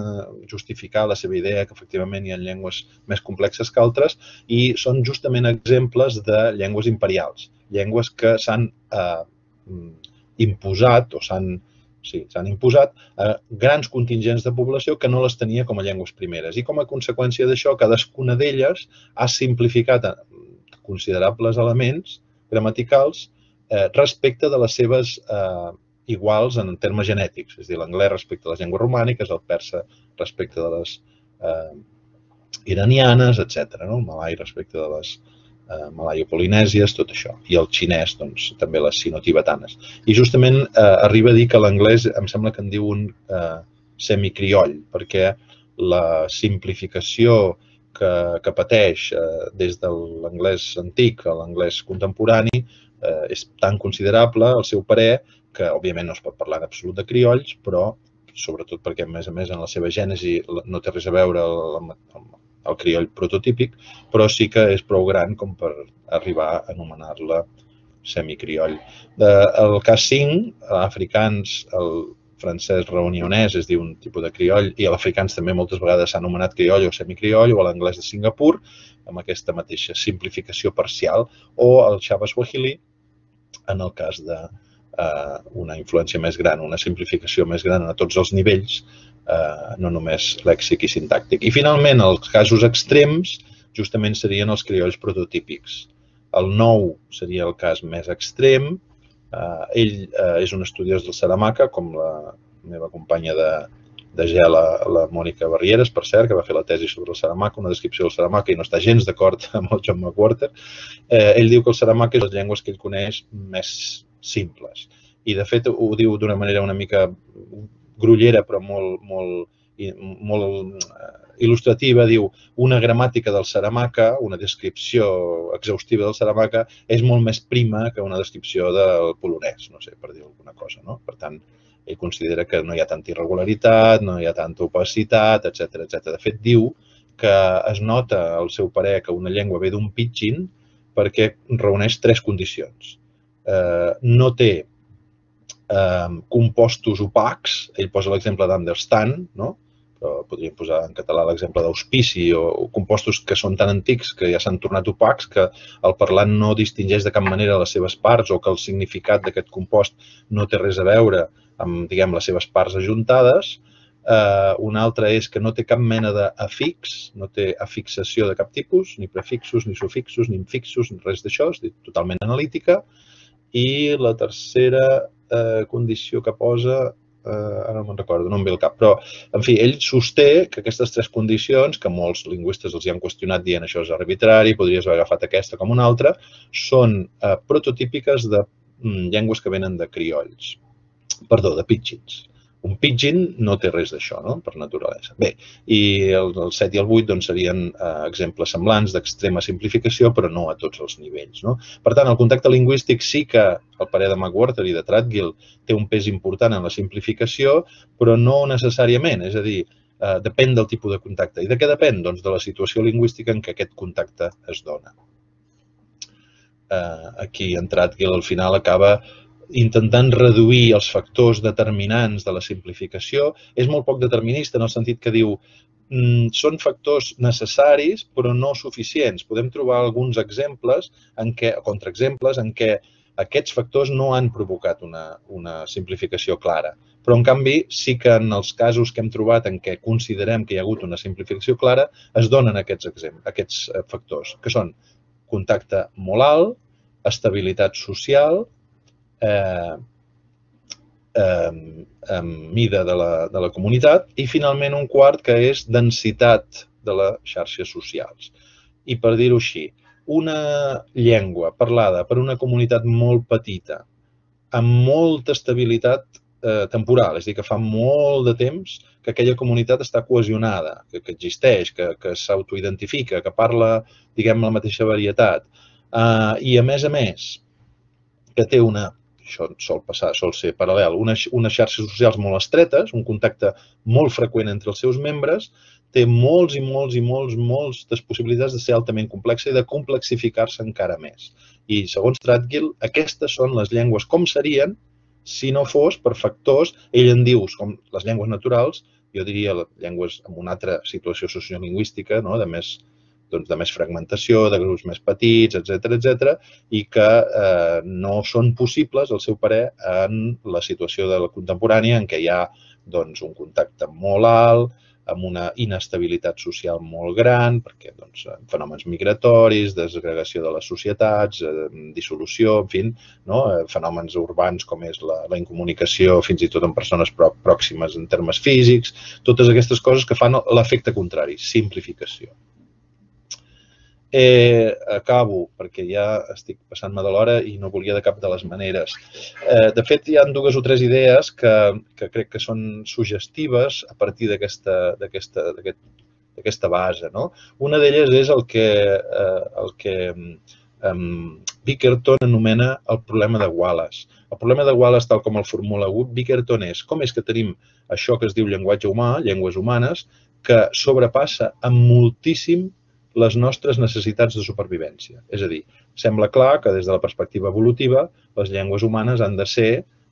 Speaker 2: justificar la seva idea que efectivament hi ha llengües més complexes que altres i són justament exemples de llengües imperials, llengües que s'han eh, imposat o s'han sí, s'han imposat a grans contingents de població que no les tenia com a llengües primeres. I com a conseqüència d'això, cadascuna d'elles ha simplificat considerables elements gramaticals eh, respecte de les seves eh, iguals en termes genètics, és a dir, l'anglès respecte a les llengües romàniques, el persa respecte de les eh, iranianes, etc. No? el malai respecte de les eh, malaio-polinèsies, tot això. I el xinès, doncs, també les sinotibetanes. I justament eh, arriba a dir que l'anglès, em sembla que en diu un eh, semicrioll, perquè la simplificació que, que pateix eh, des de l'anglès antic a l'anglès contemporani eh, és tan considerable, el seu parer, que òbviament no es pot parlar en absolut de criolls, però sobretot perquè, a més a més, en la seva gènesi no té res a veure amb, amb el crioll prototípic, però sí que és prou gran com per arribar a anomenar-la semicrioll. El cas 5, africans, el francès reunionès es diu un tipus de crioll i l'africans també moltes vegades s'ha anomenat crioll o semicrioll o l'anglès de Singapur amb aquesta mateixa simplificació parcial o el Chava Swahili en el cas de eh, una influència més gran, una simplificació més gran a tots els nivells eh, no només lèxic i sintàctic. I finalment, els casos extrems justament serien els criolls prototípics. El nou seria el cas més extrem. Eh, ell eh, és un estudiós del Saramaca, com la meva companya de, de gel, la, la Mònica Barrieres, per cert, que va fer la tesi sobre el Saramaca, una descripció del Saramaca i no està gens d'acord amb el John McWhorter. Eh, ell diu que el Saramaca és les llengües que ell coneix més simples. I, de fet, ho diu d'una manera una mica grullera però molt, molt, molt eh, il·lustrativa, diu una gramàtica del Saramaca, una descripció exhaustiva del Saramaca, és molt més prima que una descripció del polonès, no sé, per dir alguna cosa. No? Per tant, ell considera que no hi ha tanta irregularitat, no hi ha tanta opacitat, etc etc. De fet, diu que es nota al seu parer que una llengua ve d'un pidgin perquè reuneix tres condicions. Eh, no té eh, compostos opacs, ell posa l'exemple d'understand, no? Però podríem posar en català l'exemple d'auspici o, o compostos que són tan antics que ja s'han tornat opacs que el parlant no distingeix de cap manera les seves parts o que el significat d'aquest compost no té res a veure amb, diguem, les seves parts ajuntades. Eh, una altra és que no té cap mena d'afix, no té afixació de cap tipus, ni prefixos, ni sufixos, ni infixos, res d'això, és dir, totalment analítica. I la tercera eh, condició que posa, eh, ara no me'n recordo, no em ve el cap, però, en fi, ell sosté que aquestes tres condicions, que molts lingüistes els hi han qüestionat dient això és arbitrari, podries haver agafat aquesta com una altra, són eh, prototípiques de mm, llengües que venen de criolls, perdó, de pidgins. Un pidgin no té res d'això, no?, per naturalesa. Bé, i el, el 7 i el 8 doncs, serien eh, exemples semblants d'extrema simplificació, però no a tots els nivells. No? Per tant, el contacte lingüístic sí que, al parer de McWhorter i de Tradgill, té un pes important en la simplificació, però no necessàriament. És a dir, eh, depèn del tipus de contacte. I de què depèn? Doncs de la situació lingüística en què aquest contacte es dona. Eh, aquí, en Tradgill, al final acaba intentant reduir els factors determinants de la simplificació, és molt poc determinista en el sentit que diu mm, són factors necessaris però no suficients. Podem trobar alguns exemples, en què, contraexemples, en què aquests factors no han provocat una, una simplificació clara. Però, en canvi, sí que en els casos que hem trobat en què considerem que hi ha hagut una simplificació clara, es donen aquests, exemples, aquests eh, factors, que són contacte molt alt, estabilitat social, eh, eh, mida de la, de la comunitat i finalment un quart que és densitat de les xarxes socials. I per dir-ho així, una llengua parlada per una comunitat molt petita, amb molta estabilitat eh, temporal, és a dir, que fa molt de temps que aquella comunitat està cohesionada, que, que existeix, que, que s'autoidentifica, que parla, diguem, la mateixa varietat. Eh, I, a més a més, que té una això sol passar, sol ser paral·lel, unes, unes xarxes socials molt estretes, un contacte molt freqüent entre els seus membres, té molts i molts i molts, molts de possibilitats de ser altament complexa i de complexificar-se encara més. I, segons Tradgill, aquestes són les llengües com serien si no fos per factors, ell en diu, com les llengües naturals, jo diria llengües amb una altra situació sociolingüística, no? de més doncs, de més fragmentació, de grups més petits, etc etc i que eh, no són possibles, al seu parer, en la situació de la contemporània en què hi ha doncs, un contacte molt alt, amb una inestabilitat social molt gran, perquè doncs, fenòmens migratoris, desagregació de les societats, eh, dissolució, en fi, no? Eh, fenòmens urbans com és la, la incomunicació, fins i tot en persones pròximes en termes físics, totes aquestes coses que fan l'efecte contrari, simplificació. Eh, acabo, perquè ja estic passant-me de l'hora i no volia de cap de les maneres. Eh, de fet, hi ha dues o tres idees que, que crec que són sugestives a partir d'aquesta aquest, base. No? Una d'elles és el que, eh, el que eh, Bickerton anomena el problema de Wallace. El problema de Wallace, tal com el formula Bickerton, és com és que tenim això que es diu llenguatge humà, llengües humanes, que sobrepassa amb moltíssim les nostres necessitats de supervivència. És a dir, sembla clar que des de la perspectiva evolutiva les llengües humanes han de ser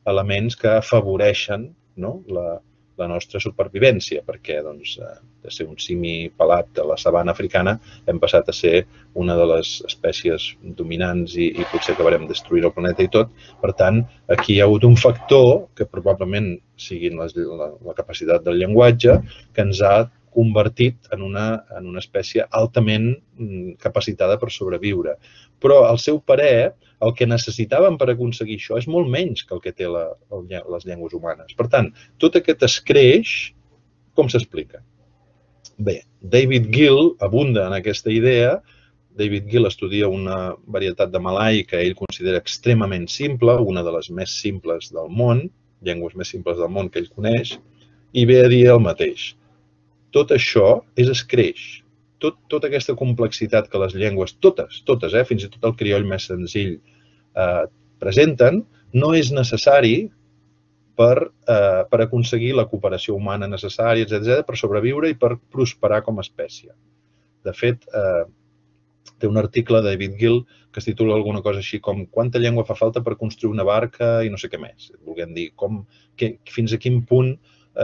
Speaker 2: elements que afavoreixen no? la, la nostra supervivència, perquè doncs, eh, de ser un simi pelat de la sabana africana hem passat a ser una de les espècies dominants i, i potser acabarem destruint el planeta i tot. Per tant, aquí hi ha hagut un factor que probablement siguin les, la, la capacitat del llenguatge que ens ha convertit en una, en una espècie altament mm, capacitada per sobreviure. Però, al seu parer, el que necessitaven per aconseguir això és molt menys que el que té la, el, les llengües humanes. Per tant, tot aquest escreix, com s'explica? Bé, David Gill abunda en aquesta idea. David Gill estudia una varietat de malai que ell considera extremament simple, una de les més simples del món, llengües més simples del món que ell coneix, i ve a dir el mateix tot això és escreix. Tot, tota aquesta complexitat que les llengües, totes, totes, eh, fins i tot el crioll més senzill, eh, presenten, no és necessari per, eh, per aconseguir la cooperació humana necessària, etc per sobreviure i per prosperar com a espècie. De fet, eh, té un article de David Gill que es titula alguna cosa així com quanta llengua fa falta per construir una barca i no sé què més. Volguem dir, com, que, fins a quin punt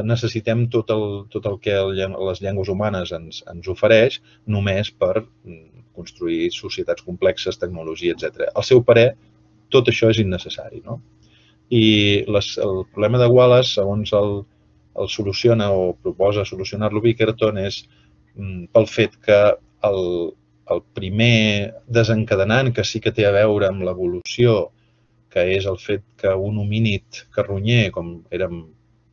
Speaker 2: necessitem tot el, tot el que el, les llengües humanes ens, ens ofereix només per mm, construir societats complexes, tecnologia, etc. Al seu parer, tot això és innecessari. No? I les, el problema de Wallace, segons el, el soluciona o proposa solucionar-lo Bickerton, és mm, pel fet que el, el primer desencadenant que sí que té a veure amb l'evolució, que és el fet que un homínid carronyer, com érem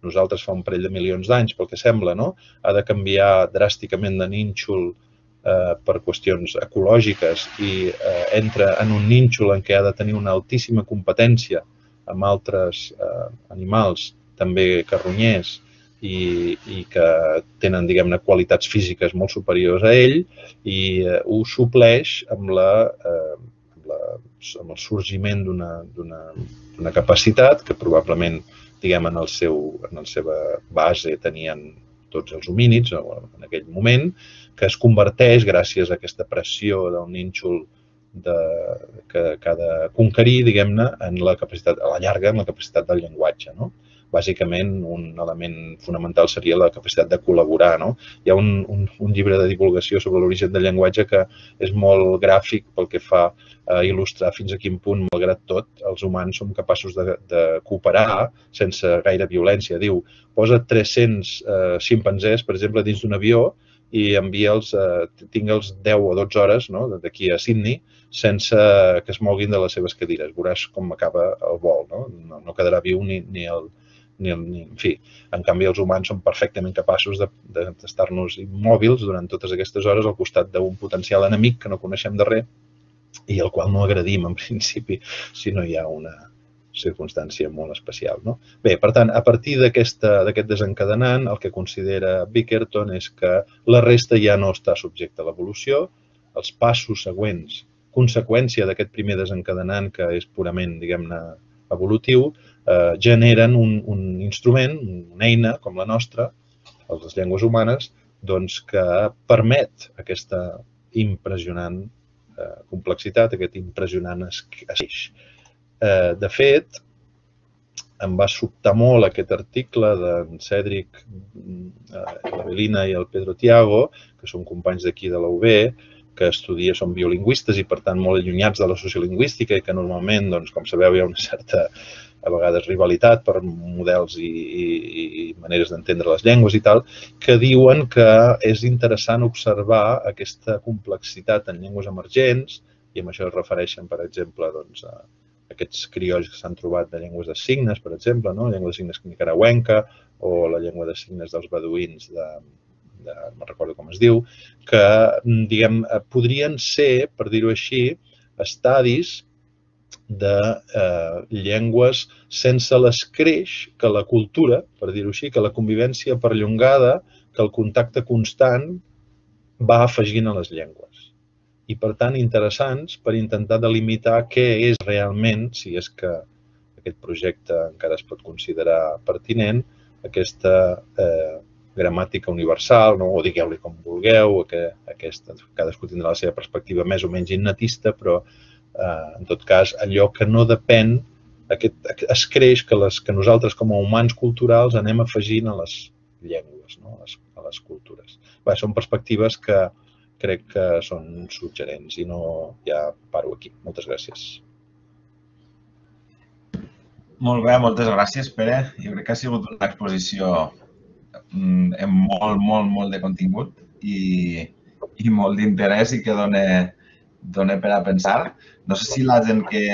Speaker 2: nosaltres fa un parell de milions d'anys, pel que sembla, no? ha de canviar dràsticament de nínxol eh, per qüestions ecològiques i eh, entra en un nínxol en què ha de tenir una altíssima competència amb altres eh, animals també carronyers i, i que tenen, diguem-ne, qualitats físiques molt superiors a ell i eh, ho supleix amb, la, eh, la, amb el sorgiment d'una capacitat que probablement, diguem, en, el seu, en la seva base tenien tots els homínids en aquell moment, que es converteix, gràcies a aquesta pressió del nínxol de, que, que ha de conquerir, diguem-ne, en la capacitat, a la llarga, en la capacitat del llenguatge. No? Bàsicament un element fonamental seria la capacitat de col·laborar. No? Hi ha un, un, un llibre de divulgació sobre l'origen del llenguatge que és molt gràfic pel que fa a il·lustrar fins a quin punt, malgrat tot, els humans som capaços de, de cooperar sense gaire violència. Diu, posa 300 eh, ximpanzés, per exemple, dins d'un avió i envia'ls, eh, tingue'ls 10 o 12 hores no? d'aquí a Sydney sense que es moguin de les seves cadires. Veuràs com acaba el vol. No, no, no quedarà viu ni, ni el, ni, ni, en fi, en canvi els humans són perfectament capaços d'estar-nos de, immòbils durant totes aquestes hores al costat d'un potencial enemic que no coneixem de res i el qual no agredim en principi si no hi ha una circumstància molt especial. No? Bé, per tant, a partir d'aquest desencadenant, el que considera Bickerton és que la resta ja no està subjecte a l'evolució, els passos següents, conseqüència d'aquest primer desencadenant que és purament, diguem-ne, evolutiu, eh, generen un, un instrument, una eina com la nostra, les llengües humanes, doncs, que permet aquesta impressionant eh, complexitat, aquest impressionant esqueix. Eh, de fet, em va sobtar molt aquest article d'en Cèdric, eh, l'Avelina i el Pedro Tiago, que són companys d'aquí de la UB, que estudia, són biolingüistes i per tant molt allunyats de la sociolingüística i que normalment, doncs, com sabeu, hi ha una certa a vegades rivalitat per models i, i, i maneres d'entendre les llengües i tal, que diuen que és interessant observar aquesta complexitat en llengües emergents, i amb això es refereixen, per exemple, doncs, a aquests criolls que s'han trobat de llengües de signes, per exemple, no? llengua de signes nicaragüenca o la llengua de signes dels beduïns de, de, no recordo com es diu, que, diguem, podrien ser, per dir-ho així, estadis de eh, llengües sense l'escreix que la cultura, per dir-ho així, que la convivència perllongada, que el contacte constant va afegint a les llengües. I, per tant, interessants per intentar delimitar què és realment, si és que aquest projecte encara es pot considerar pertinent, aquesta eh, gramàtica universal, no? o digueu-li com vulgueu, que aquesta, cadascú tindrà la seva perspectiva més o menys innatista, però eh, en tot cas, allò que no depèn, aquest, es creix que, les, que nosaltres com a humans culturals anem afegint a les llengües, no? a, les, a les cultures. Bé, són perspectives que crec que són suggerents i no ja paro aquí. Moltes gràcies.
Speaker 1: Molt bé, moltes gràcies, Pere. Jo crec que ha sigut una exposició mm, amb molt, molt, molt de contingut i, i molt d'interès i que dona, dona per a pensar. No sé si la gent que,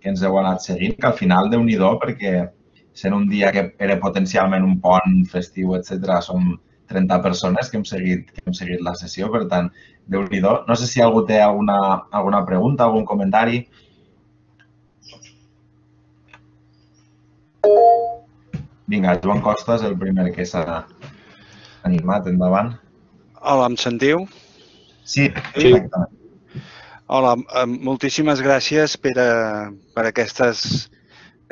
Speaker 1: que ens heu anat seguint, que al final déu nhi perquè sent un dia que era potencialment un pont festiu, etc, som 30 persones que hem seguit, que hem seguit la sessió, per tant, déu nhi No sé si algú té alguna, alguna pregunta, algun comentari. Vinga, Joan Costa és el primer que s'ha animat. Endavant.
Speaker 3: Hola, em sentiu?
Speaker 1: Sí, perfectament.
Speaker 3: Hola, moltíssimes gràcies per, a, per aquestes,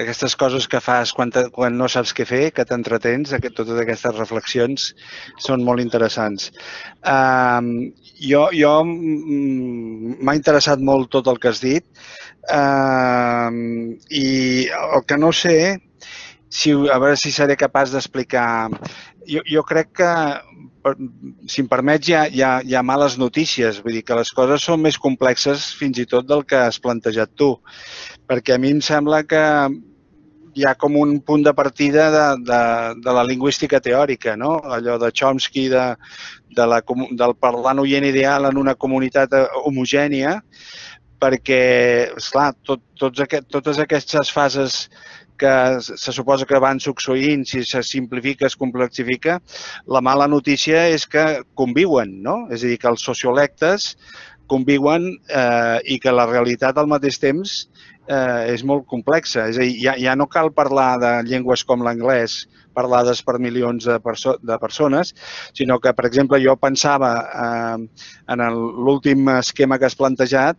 Speaker 3: aquestes coses que fas quan, te, quan no saps què fer, que t'entretens, aquest, totes aquestes reflexions són molt interessants. Um, jo jo m'ha interessat molt tot el que has dit um, i el que no sé, si, a veure si seré capaç d'explicar. Jo, jo crec que si em permets, hi ha, hi, ha, hi ha males notícies. Vull dir que les coses són més complexes fins i tot del que has plantejat tu. Perquè a mi em sembla que hi ha com un punt de partida de, de, de la lingüística teòrica, no? allò de Chomsky, de, de la, del parlant oient ideal en una comunitat homogènia, perquè, esclar, tot, tots aquest, totes aquestes fases que se suposa que van succeint, si se simplifica, es complexifica, la mala notícia és que conviuen, no? És a dir, que els sociolectes conviuen eh, i que la realitat al mateix temps eh, és molt complexa. És a dir, ja, ja no cal parlar de llengües com l'anglès parlades per milions de, perso de persones, sinó que, per exemple, jo pensava eh, en l'últim esquema que has plantejat,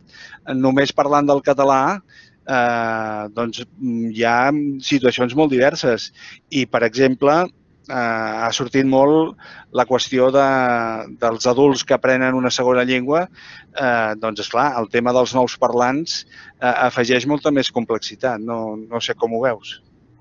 Speaker 3: només parlant del català, eh, doncs hi ha situacions molt diverses. I, per exemple, eh, ha sortit molt la qüestió de, dels adults que aprenen una segona llengua, eh, doncs, és clar, el tema dels nous parlants eh, afegeix molta més complexitat. No, no sé com ho veus.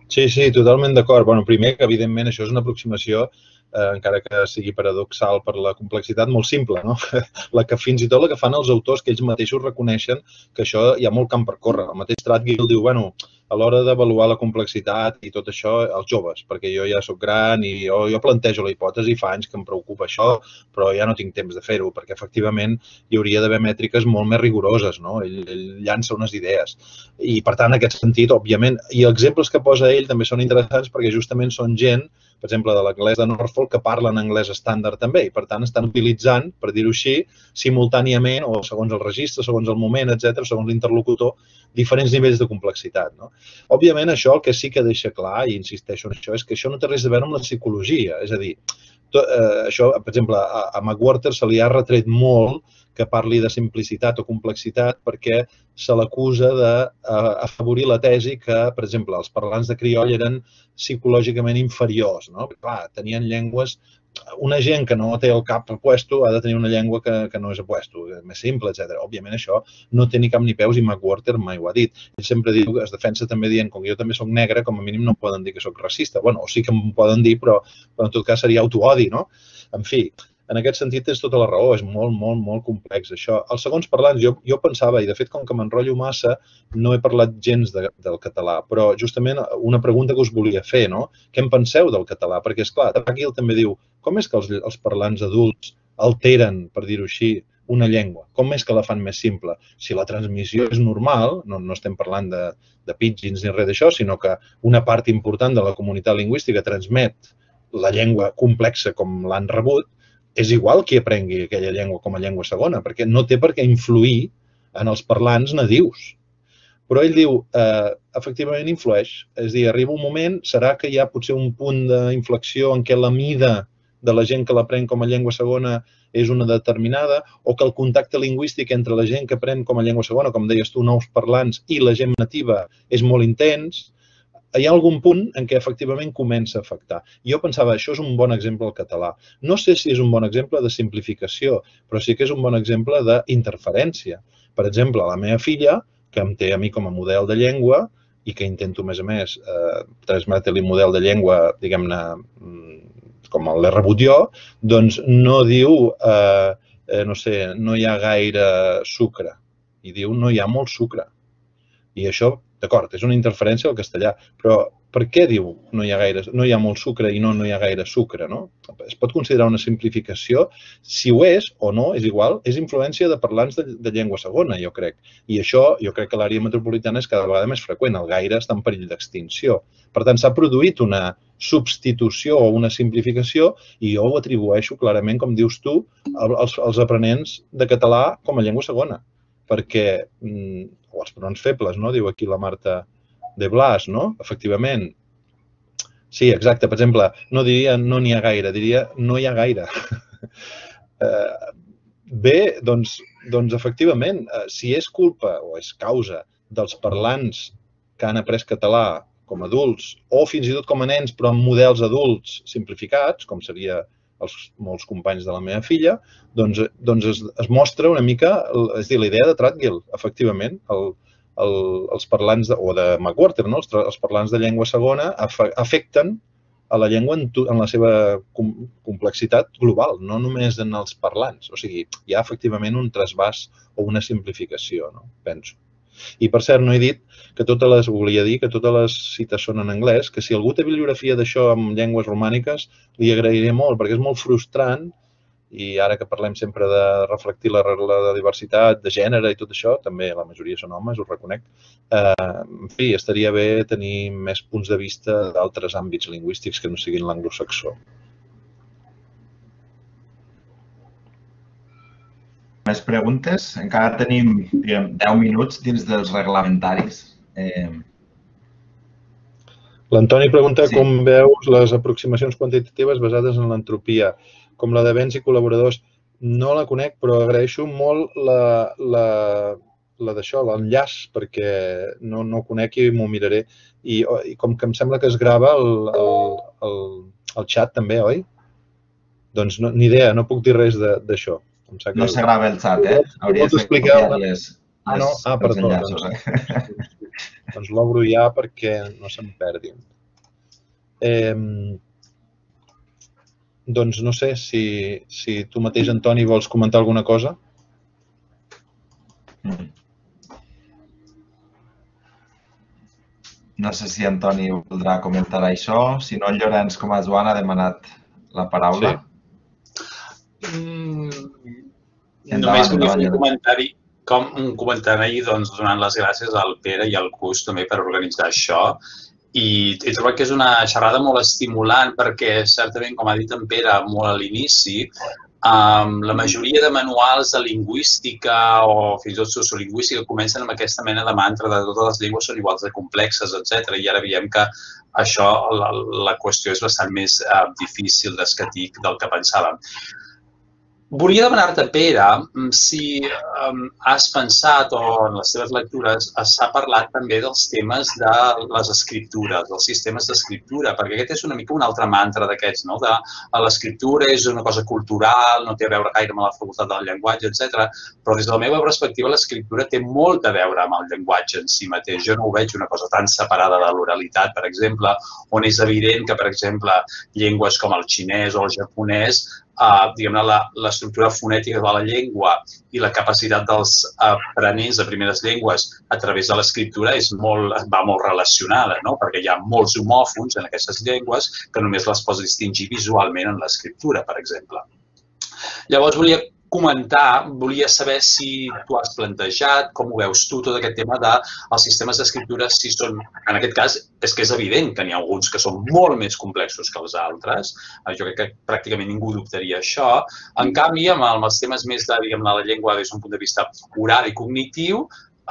Speaker 2: Sí, sí, totalment d'acord. Bueno, primer, que evidentment això és una aproximació eh, encara que sigui paradoxal per la complexitat, molt simple, no? la que fins i tot la que fan els autors, que ells mateixos reconeixen que això hi ha molt camp per córrer. El mateix Stratgill diu, bueno, a l'hora d'avaluar la complexitat i tot això, els joves, perquè jo ja sóc gran i jo, jo plantejo la hipòtesi, fa anys que em preocupa això, però ja no tinc temps de fer-ho, perquè efectivament hi hauria d'haver mètriques molt més rigoroses, no? Ell, ell llança unes idees. I, per tant, en aquest sentit, òbviament, i els exemples que posa ell també són interessants perquè justament són gent per exemple, de l'anglès de Norfolk, que parlen anglès estàndard també i, per tant, estan utilitzant, per dir-ho així, simultàniament o segons el registre, segons el moment, etc, segons l'interlocutor, diferents nivells de complexitat. No? Òbviament, això el que sí que deixa clar, i insisteixo en això, és que això no té res a veure amb la psicologia. És a dir, tot, eh, això, per exemple, a, a McWhorter se li ha retret molt que parli de simplicitat o complexitat perquè se l'acusa d'afavorir la tesi que, per exemple, els parlants de crioll eren psicològicament inferiors. No? Clar, tenien llengües una gent que no té el cap a puesto ha de tenir una llengua que, que no és a puesto, més simple, etc. Òbviament això no té ni cap ni peus i McWhorter mai ho ha dit. Ell sempre diu, es defensa també dient, com que jo també sóc negre, com a mínim no poden dir que sóc racista. bueno, o sí que em poden dir, però, però en tot cas seria autoodi, no? En fi, en aquest sentit és tota la raó, és molt, molt, molt complex això. Els segons parlants, jo, jo pensava, i de fet com que m'enrotllo massa, no he parlat gens de, del català, però justament una pregunta que us volia fer, no? Què en penseu del català? Perquè, és clar, aquí també diu, com és que els, els parlants adults alteren, per dir-ho així, una llengua? Com és que la fan més simple? Si la transmissió és normal, no, no estem parlant de, de pidgins ni res d'això, sinó que una part important de la comunitat lingüística transmet la llengua complexa com l'han rebut, és igual qui aprengui aquella llengua com a llengua segona, perquè no té per què influir en els parlants nadius. Però ell diu, eh, efectivament influeix. És dir, arriba un moment, serà que hi ha potser un punt d'inflexió en què la mida de la gent que l'aprèn com a llengua segona és una determinada, o que el contacte lingüístic entre la gent que aprèn com a llengua segona, com deies tu, nous parlants, i la gent nativa és molt intens, hi ha algun punt en què efectivament comença a afectar. Jo pensava, això és un bon exemple al català. No sé si és un bon exemple de simplificació, però sí que és un bon exemple d'interferència. Per exemple, la meva filla, que em té a mi com a model de llengua i que intento, a més a més, eh, transmetre-li model de llengua, diguem-ne, mm, com l'he rebut jo, doncs no diu, eh, eh, no sé, no hi ha gaire sucre. I diu, no hi ha molt sucre. I això D'acord, és una interferència al castellà, però per què diu no hi ha, gaire, no hi ha molt sucre i no no hi ha gaire sucre? No? Es pot considerar una simplificació. Si ho és o no, és igual, és influència de parlants de, de llengua segona, jo crec. I això, jo crec que l'àrea metropolitana és cada vegada més freqüent. El gaire està en perill d'extinció. Per tant, s'ha produït una substitució o una simplificació i jo ho atribueixo clarament, com dius tu, als, als aprenents de català com a llengua segona perquè, mm, o els pronoms febles, no? diu aquí la Marta de Blas, no? Efectivament. Sí, exacte. Per exemple, no diria no n'hi ha gaire, diria no hi ha gaire. Eh, bé, doncs, doncs efectivament, eh, si és culpa o és causa dels parlants que han après català com a adults o fins i tot com a nens però amb models adults simplificats, com seria els molts companys de la meva filla, doncs, doncs es, es mostra una mica, és dir, la idea de Tratgill, efectivament, el, el, els parlants, de, o de McWhorter, no? els, els parlants de llengua segona afecten a la llengua en, tu, en la seva com, complexitat global, no només en els parlants. O sigui, hi ha efectivament un trasbàs o una simplificació, no? penso. I, per cert, no he dit que totes les, volia dir que totes les cites són en anglès, que si algú té bibliografia d'això en llengües romàniques, li agrairé molt, perquè és molt frustrant i ara que parlem sempre de reflectir la, regla de diversitat, de gènere i tot això, també la majoria són homes, ho reconec, eh, en fi, estaria bé tenir més punts de vista d'altres àmbits lingüístics que no siguin l'anglosaxó.
Speaker 1: Més preguntes? Encara tenim diguem, 10 minuts dins dels reglamentaris. Eh...
Speaker 2: L'Antoni pregunta sí. com veus les aproximacions quantitatives basades en l'entropia, com la de béns i col·laboradors. No la conec, però agraeixo molt la, la, la d'això, l'enllaç, perquè no, no ho conec i m'ho miraré. I, I com que em sembla que es grava el, el, el, el xat també, oi? Doncs no, ni idea, no puc dir res d'això.
Speaker 1: No se grava el xat, eh?
Speaker 2: Hauries d'explicar les, les, ah, no? ah, perdó, enllaços, doncs, eh? doncs l'obro ja perquè no se'n perdin. Eh, doncs no sé si, si tu mateix, Antoni, vols comentar alguna cosa.
Speaker 1: Mm. No sé si Antoni voldrà comentar això. Si no, en Llorenç, com a Joan, ha demanat la paraula. Sí.
Speaker 4: Mm, només volia fer un comentari, com un comentari doncs, donant les gràcies al Pere i al Cus també per organitzar això. I he trobat que és una xerrada molt estimulant perquè certament, com ha dit en Pere molt a l'inici, um, la majoria de manuals de lingüística o fins i tot sociolingüística comencen amb aquesta mena de mantra de totes les llengües són iguals de complexes, etc. I ara veiem que això, la, la qüestió és bastant més uh, difícil d'escatir del que pensàvem. Volia demanar-te, Pere, mm, si um, has pensat o en les teves lectures s'ha parlat també dels temes de les escriptures, dels sistemes d'escriptura, perquè aquest és una mica un altre mantra d'aquests, no? de l'escriptura és una cosa cultural, no té a veure gaire amb la facultat del llenguatge, etc. Però des de la meva perspectiva l'escriptura té molt a veure amb el llenguatge en si mateix. Jo no ho veig una cosa tan separada de l'oralitat, per exemple, on és evident que, per exemple, llengües com el xinès o el japonès eh, diguem-ne, l'estructura fonètica de la llengua i la capacitat dels aprenents de primeres llengües a través de l'escriptura és molt, va molt relacionada, no? perquè hi ha molts homòfons en aquestes llengües que només les pots distingir visualment en l'escriptura, per exemple. Llavors volia comentar, volia saber si tu has plantejat, com ho veus tu, tot aquest tema dels de sistemes d'escriptura, si són, en aquest cas, és que és evident que n'hi ha alguns que són molt més complexos que els altres. Eh, jo crec que pràcticament ningú dubtaria això. En canvi, amb els temes més de, diguem la llengua des d'un punt de vista oral i cognitiu,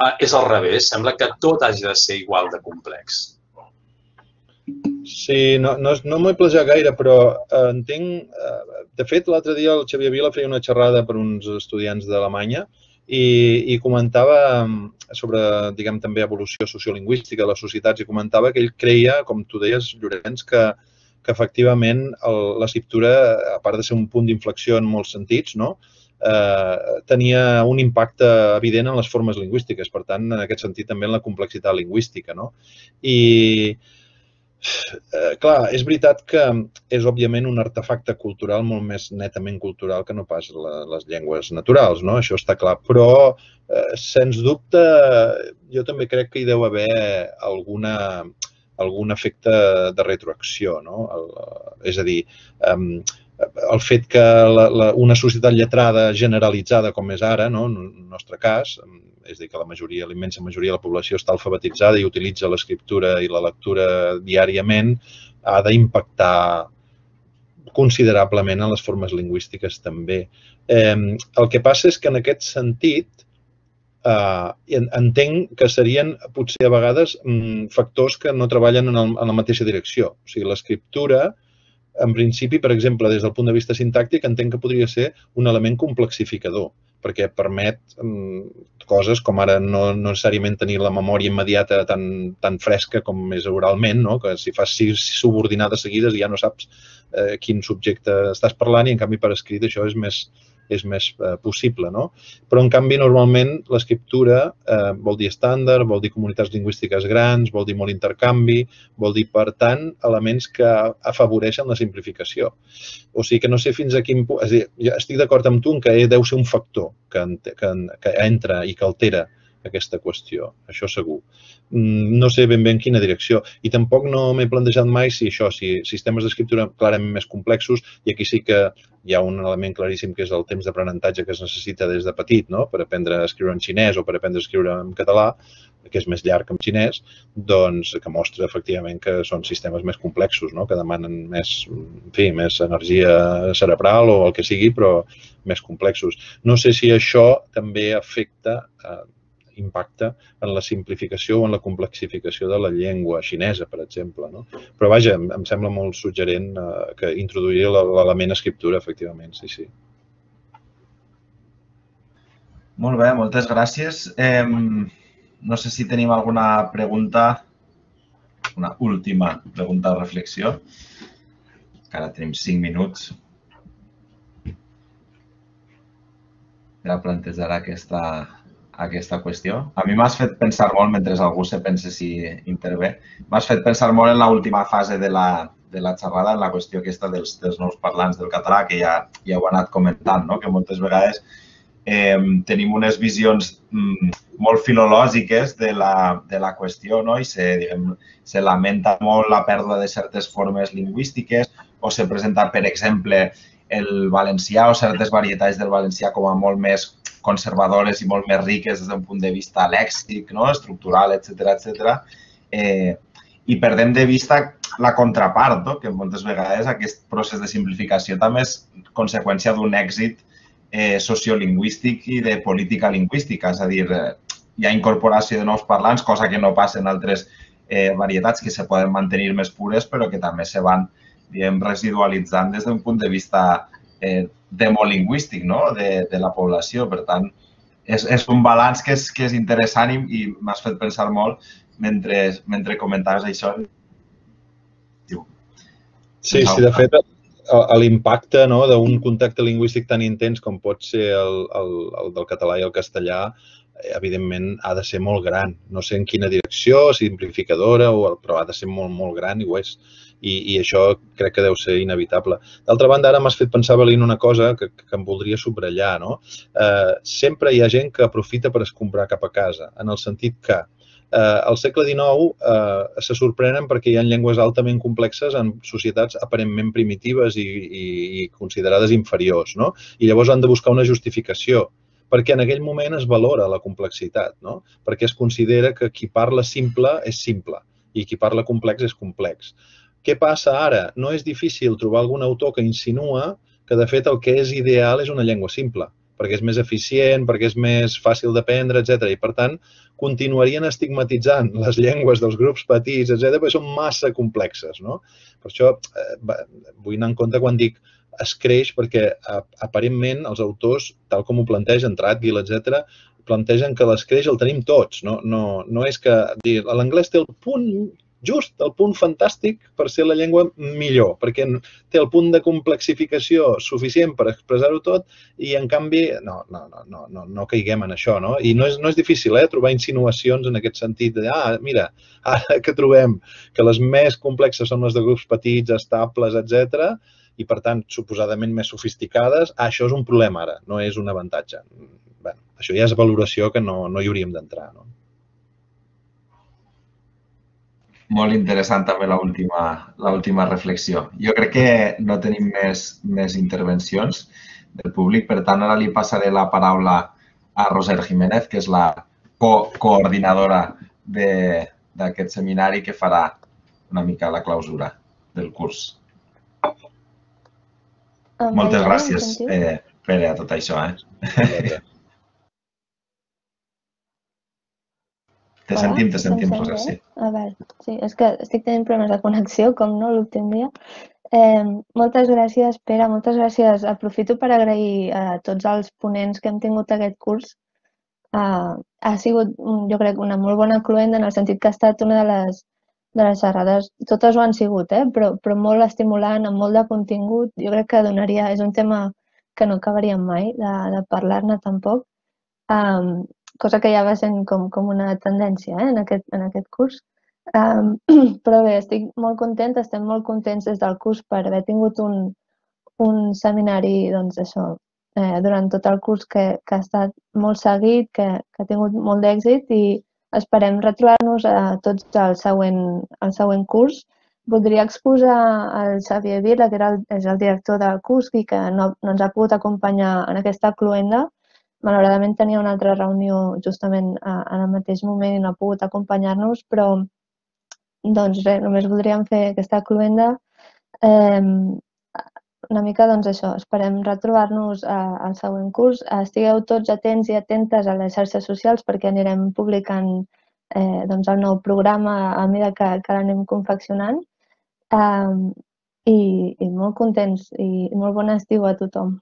Speaker 4: eh, és al revés. Sembla que tot hagi de ser igual de complex.
Speaker 2: Sí, no, no, no m'ho he plejat gaire, però eh, entenc... Eh, de fet, l'altre dia el Xavier Vila feia una xerrada per uns estudiants d'Alemanya i, i comentava sobre, diguem, també evolució sociolingüística de les societats i comentava que ell creia, com tu deies, Llorenç, que, que efectivament l'escriptura, a part de ser un punt d'inflexió en molts sentits, no? eh, tenia un impacte evident en les formes lingüístiques, per tant, en aquest sentit també en la complexitat lingüística. No? I, Eh, clar, és veritat que és òbviament un artefacte cultural molt més netament cultural que no pas la, les llengües naturals, no? Això està clar. Però, eh, sens dubte, jo també crec que hi deu haver alguna, algun efecte de retroacció, no? El, és a dir, eh, el fet que la, la, una societat lletrada generalitzada com és ara, no? en el nostre cas, és dir, que la majoria, la immensa majoria de la població està alfabetitzada i utilitza l'escriptura i la lectura diàriament, ha d'impactar considerablement en les formes lingüístiques també. Eh, el que passa és que en aquest sentit eh, entenc que serien potser a vegades mm, factors que no treballen en, el, en la mateixa direcció. O sigui, l'escriptura, en principi, per exemple, des del punt de vista sintàctic, entenc que podria ser un element complexificador perquè permet um, coses com ara no, no necessàriament tenir la memòria immediata tan, tan fresca com és oralment, no? que si fas sis subordinades seguides ja no saps eh, quin subjecte estàs parlant i en canvi per escrit això és més, és més eh, possible. No? Però, en canvi, normalment l'escriptura eh, vol dir estàndard, vol dir comunitats lingüístiques grans, vol dir molt intercanvi, vol dir, per tant, elements que afavoreixen la simplificació. O sigui que no sé fins a quin punt... És a dir, estic d'acord amb tu en que deu ser un factor que, que, que entra i que altera aquesta qüestió, això segur. Mm, no sé ben bé en quina direcció i tampoc no m'he plantejat mai si això, si sistemes d'escriptura clarament més complexos i aquí sí que hi ha un element claríssim que és el temps d'aprenentatge que es necessita des de petit no? per aprendre a escriure en xinès o per aprendre a escriure en català, que és més llarg en xinès, doncs que mostra efectivament que són sistemes més complexos, no? que demanen més, en fi, més energia cerebral o el que sigui, però més complexos. No sé si això també afecta eh, impacte en la simplificació o en la complexificació de la llengua xinesa, per exemple. No? Però vaja, em, em sembla molt suggerent eh, que introduir l'element escriptura, efectivament, sí, sí.
Speaker 1: Molt bé, moltes gràcies. Eh, no sé si tenim alguna pregunta, una última pregunta de reflexió. Encara tenim cinc minuts per a plantejar aquesta, aquesta qüestió. A mi m'has fet pensar molt, mentre algú se pensa si intervé, m'has fet pensar molt en l'última fase de la, de la xerrada, en la qüestió aquesta dels, dels nous parlants del català, que ja, ja ho ha anat comentant, no? que moltes vegades eh, tenim unes visions mm, molt filològiques de la, de la qüestió no? i se, diguem, se lamenta molt la pèrdua de certes formes lingüístiques o se presenta, per exemple, el valencià o certes varietats del valencià com a molt més conservadores i molt més riques des d'un punt de vista lèxic, no? estructural, etc etc. Eh, I perdem de vista la contrapart, no? que moltes vegades aquest procés de simplificació també és conseqüència d'un èxit eh, sociolingüístic i de política lingüística, és a dir, eh, hi ha incorporació de nous parlants, cosa que no passa en altres eh, varietats que se poden mantenir més pures, però que també se van diguem, residualitzant des d'un punt de vista eh, demolingüístic no? de, de la població. Per tant, és, és un balanç que és, que és interessant i, i m'has fet pensar molt mentre, mentre comentaves això.
Speaker 2: Sí, sí, de fet, l'impacte no, d'un contacte lingüístic tan intens com pot ser el, el, el del català i el castellà, evidentment ha de ser molt gran. No sé en quina direcció, simplificadora, o, però ha de ser molt, molt gran i ho és i, i això crec que deu ser inevitable. D'altra banda, ara m'has fet pensar, Belín, una cosa que, que em voldria subratllar. No? Eh, sempre hi ha gent que aprofita per escombrar cap a casa, en el sentit que eh, al segle XIX eh, se sorprenen perquè hi ha llengües altament complexes en societats aparentment primitives i, i, i considerades inferiors. No? I llavors han de buscar una justificació perquè en aquell moment es valora la complexitat, no? perquè es considera que qui parla simple és simple i qui parla complex és complex. Què passa ara? No és difícil trobar algun autor que insinua que, de fet, el que és ideal és una llengua simple, perquè és més eficient, perquè és més fàcil d'aprendre, etc. I, per tant, continuarien estigmatitzant les llengües dels grups petits, etc., perquè són massa complexes. No? Per això eh, vull anar en compte quan dic es creix perquè aparentment els autors, tal com ho plantegen Tradgill, etc., plantegen que l'escreix el tenim tots. No, no, no és que dir l'anglès té el punt just el punt fantàstic per ser la llengua millor, perquè té el punt de complexificació suficient per expressar-ho tot i, en canvi, no, no, no, no, no, no caiguem en això, no? I no és, no és difícil, eh, trobar insinuacions en aquest sentit de, ah, mira, ara que trobem que les més complexes són les de grups petits, estables, etc i, per tant, suposadament més sofisticades, ah, això és un problema ara, no és un avantatge. Bé, això ja és valoració que no, no hi hauríem d'entrar, no?
Speaker 1: Molt interessant també l'última reflexió. Jo crec que no tenim més, més intervencions del públic, per tant, ara li passaré la paraula a Roser Jiménez, que és la co coordinadora d'aquest de, seminari que farà una mica la clausura del curs. Moltes gràcies, eh, Pere, a tot això. Eh? Te Hola, sentim, te sentim, Roser, sí.
Speaker 5: Ah, val. Sí, és que estic tenint problemes de connexió, com no l'últim dia. Eh, moltes gràcies, Pere, moltes gràcies. Aprofito per agrair a tots els ponents que hem tingut aquest curs. Uh, ha sigut, jo crec, una molt bona cluent en el sentit que ha estat una de les, de les xerrades, totes ho han sigut, eh? però, però molt estimulant, amb molt de contingut. Jo crec que donaria, és un tema que no acabaríem mai de, de parlar-ne tampoc. Um, cosa que ja va sent com, com una tendència eh, en, aquest, en aquest curs. Um, però bé, estic molt contenta, estem molt contents des del curs per haver tingut un, un seminari, doncs això, eh, durant tot el curs que, que ha estat molt seguit, que, que ha tingut molt d'èxit i esperem retrobar-nos a tots al següent, al següent curs voldria exposar el Xavier Vila, que era el, és el director del curs i que no, no ens ha pogut acompanyar en aquesta cluenda. Malauradament tenia una altra reunió justament en el mateix moment i no ha pogut acompanyar-nos, però doncs res, només voldríem fer aquesta cluenda eh, una mica doncs això, esperem retrobar-nos al següent curs. Estigueu tots atents i atentes a les xarxes socials perquè anirem publicant eh, doncs el nou programa a mesura que, que l'anem confeccionant. Um, i, I molt contents i molt bon estiu a tothom.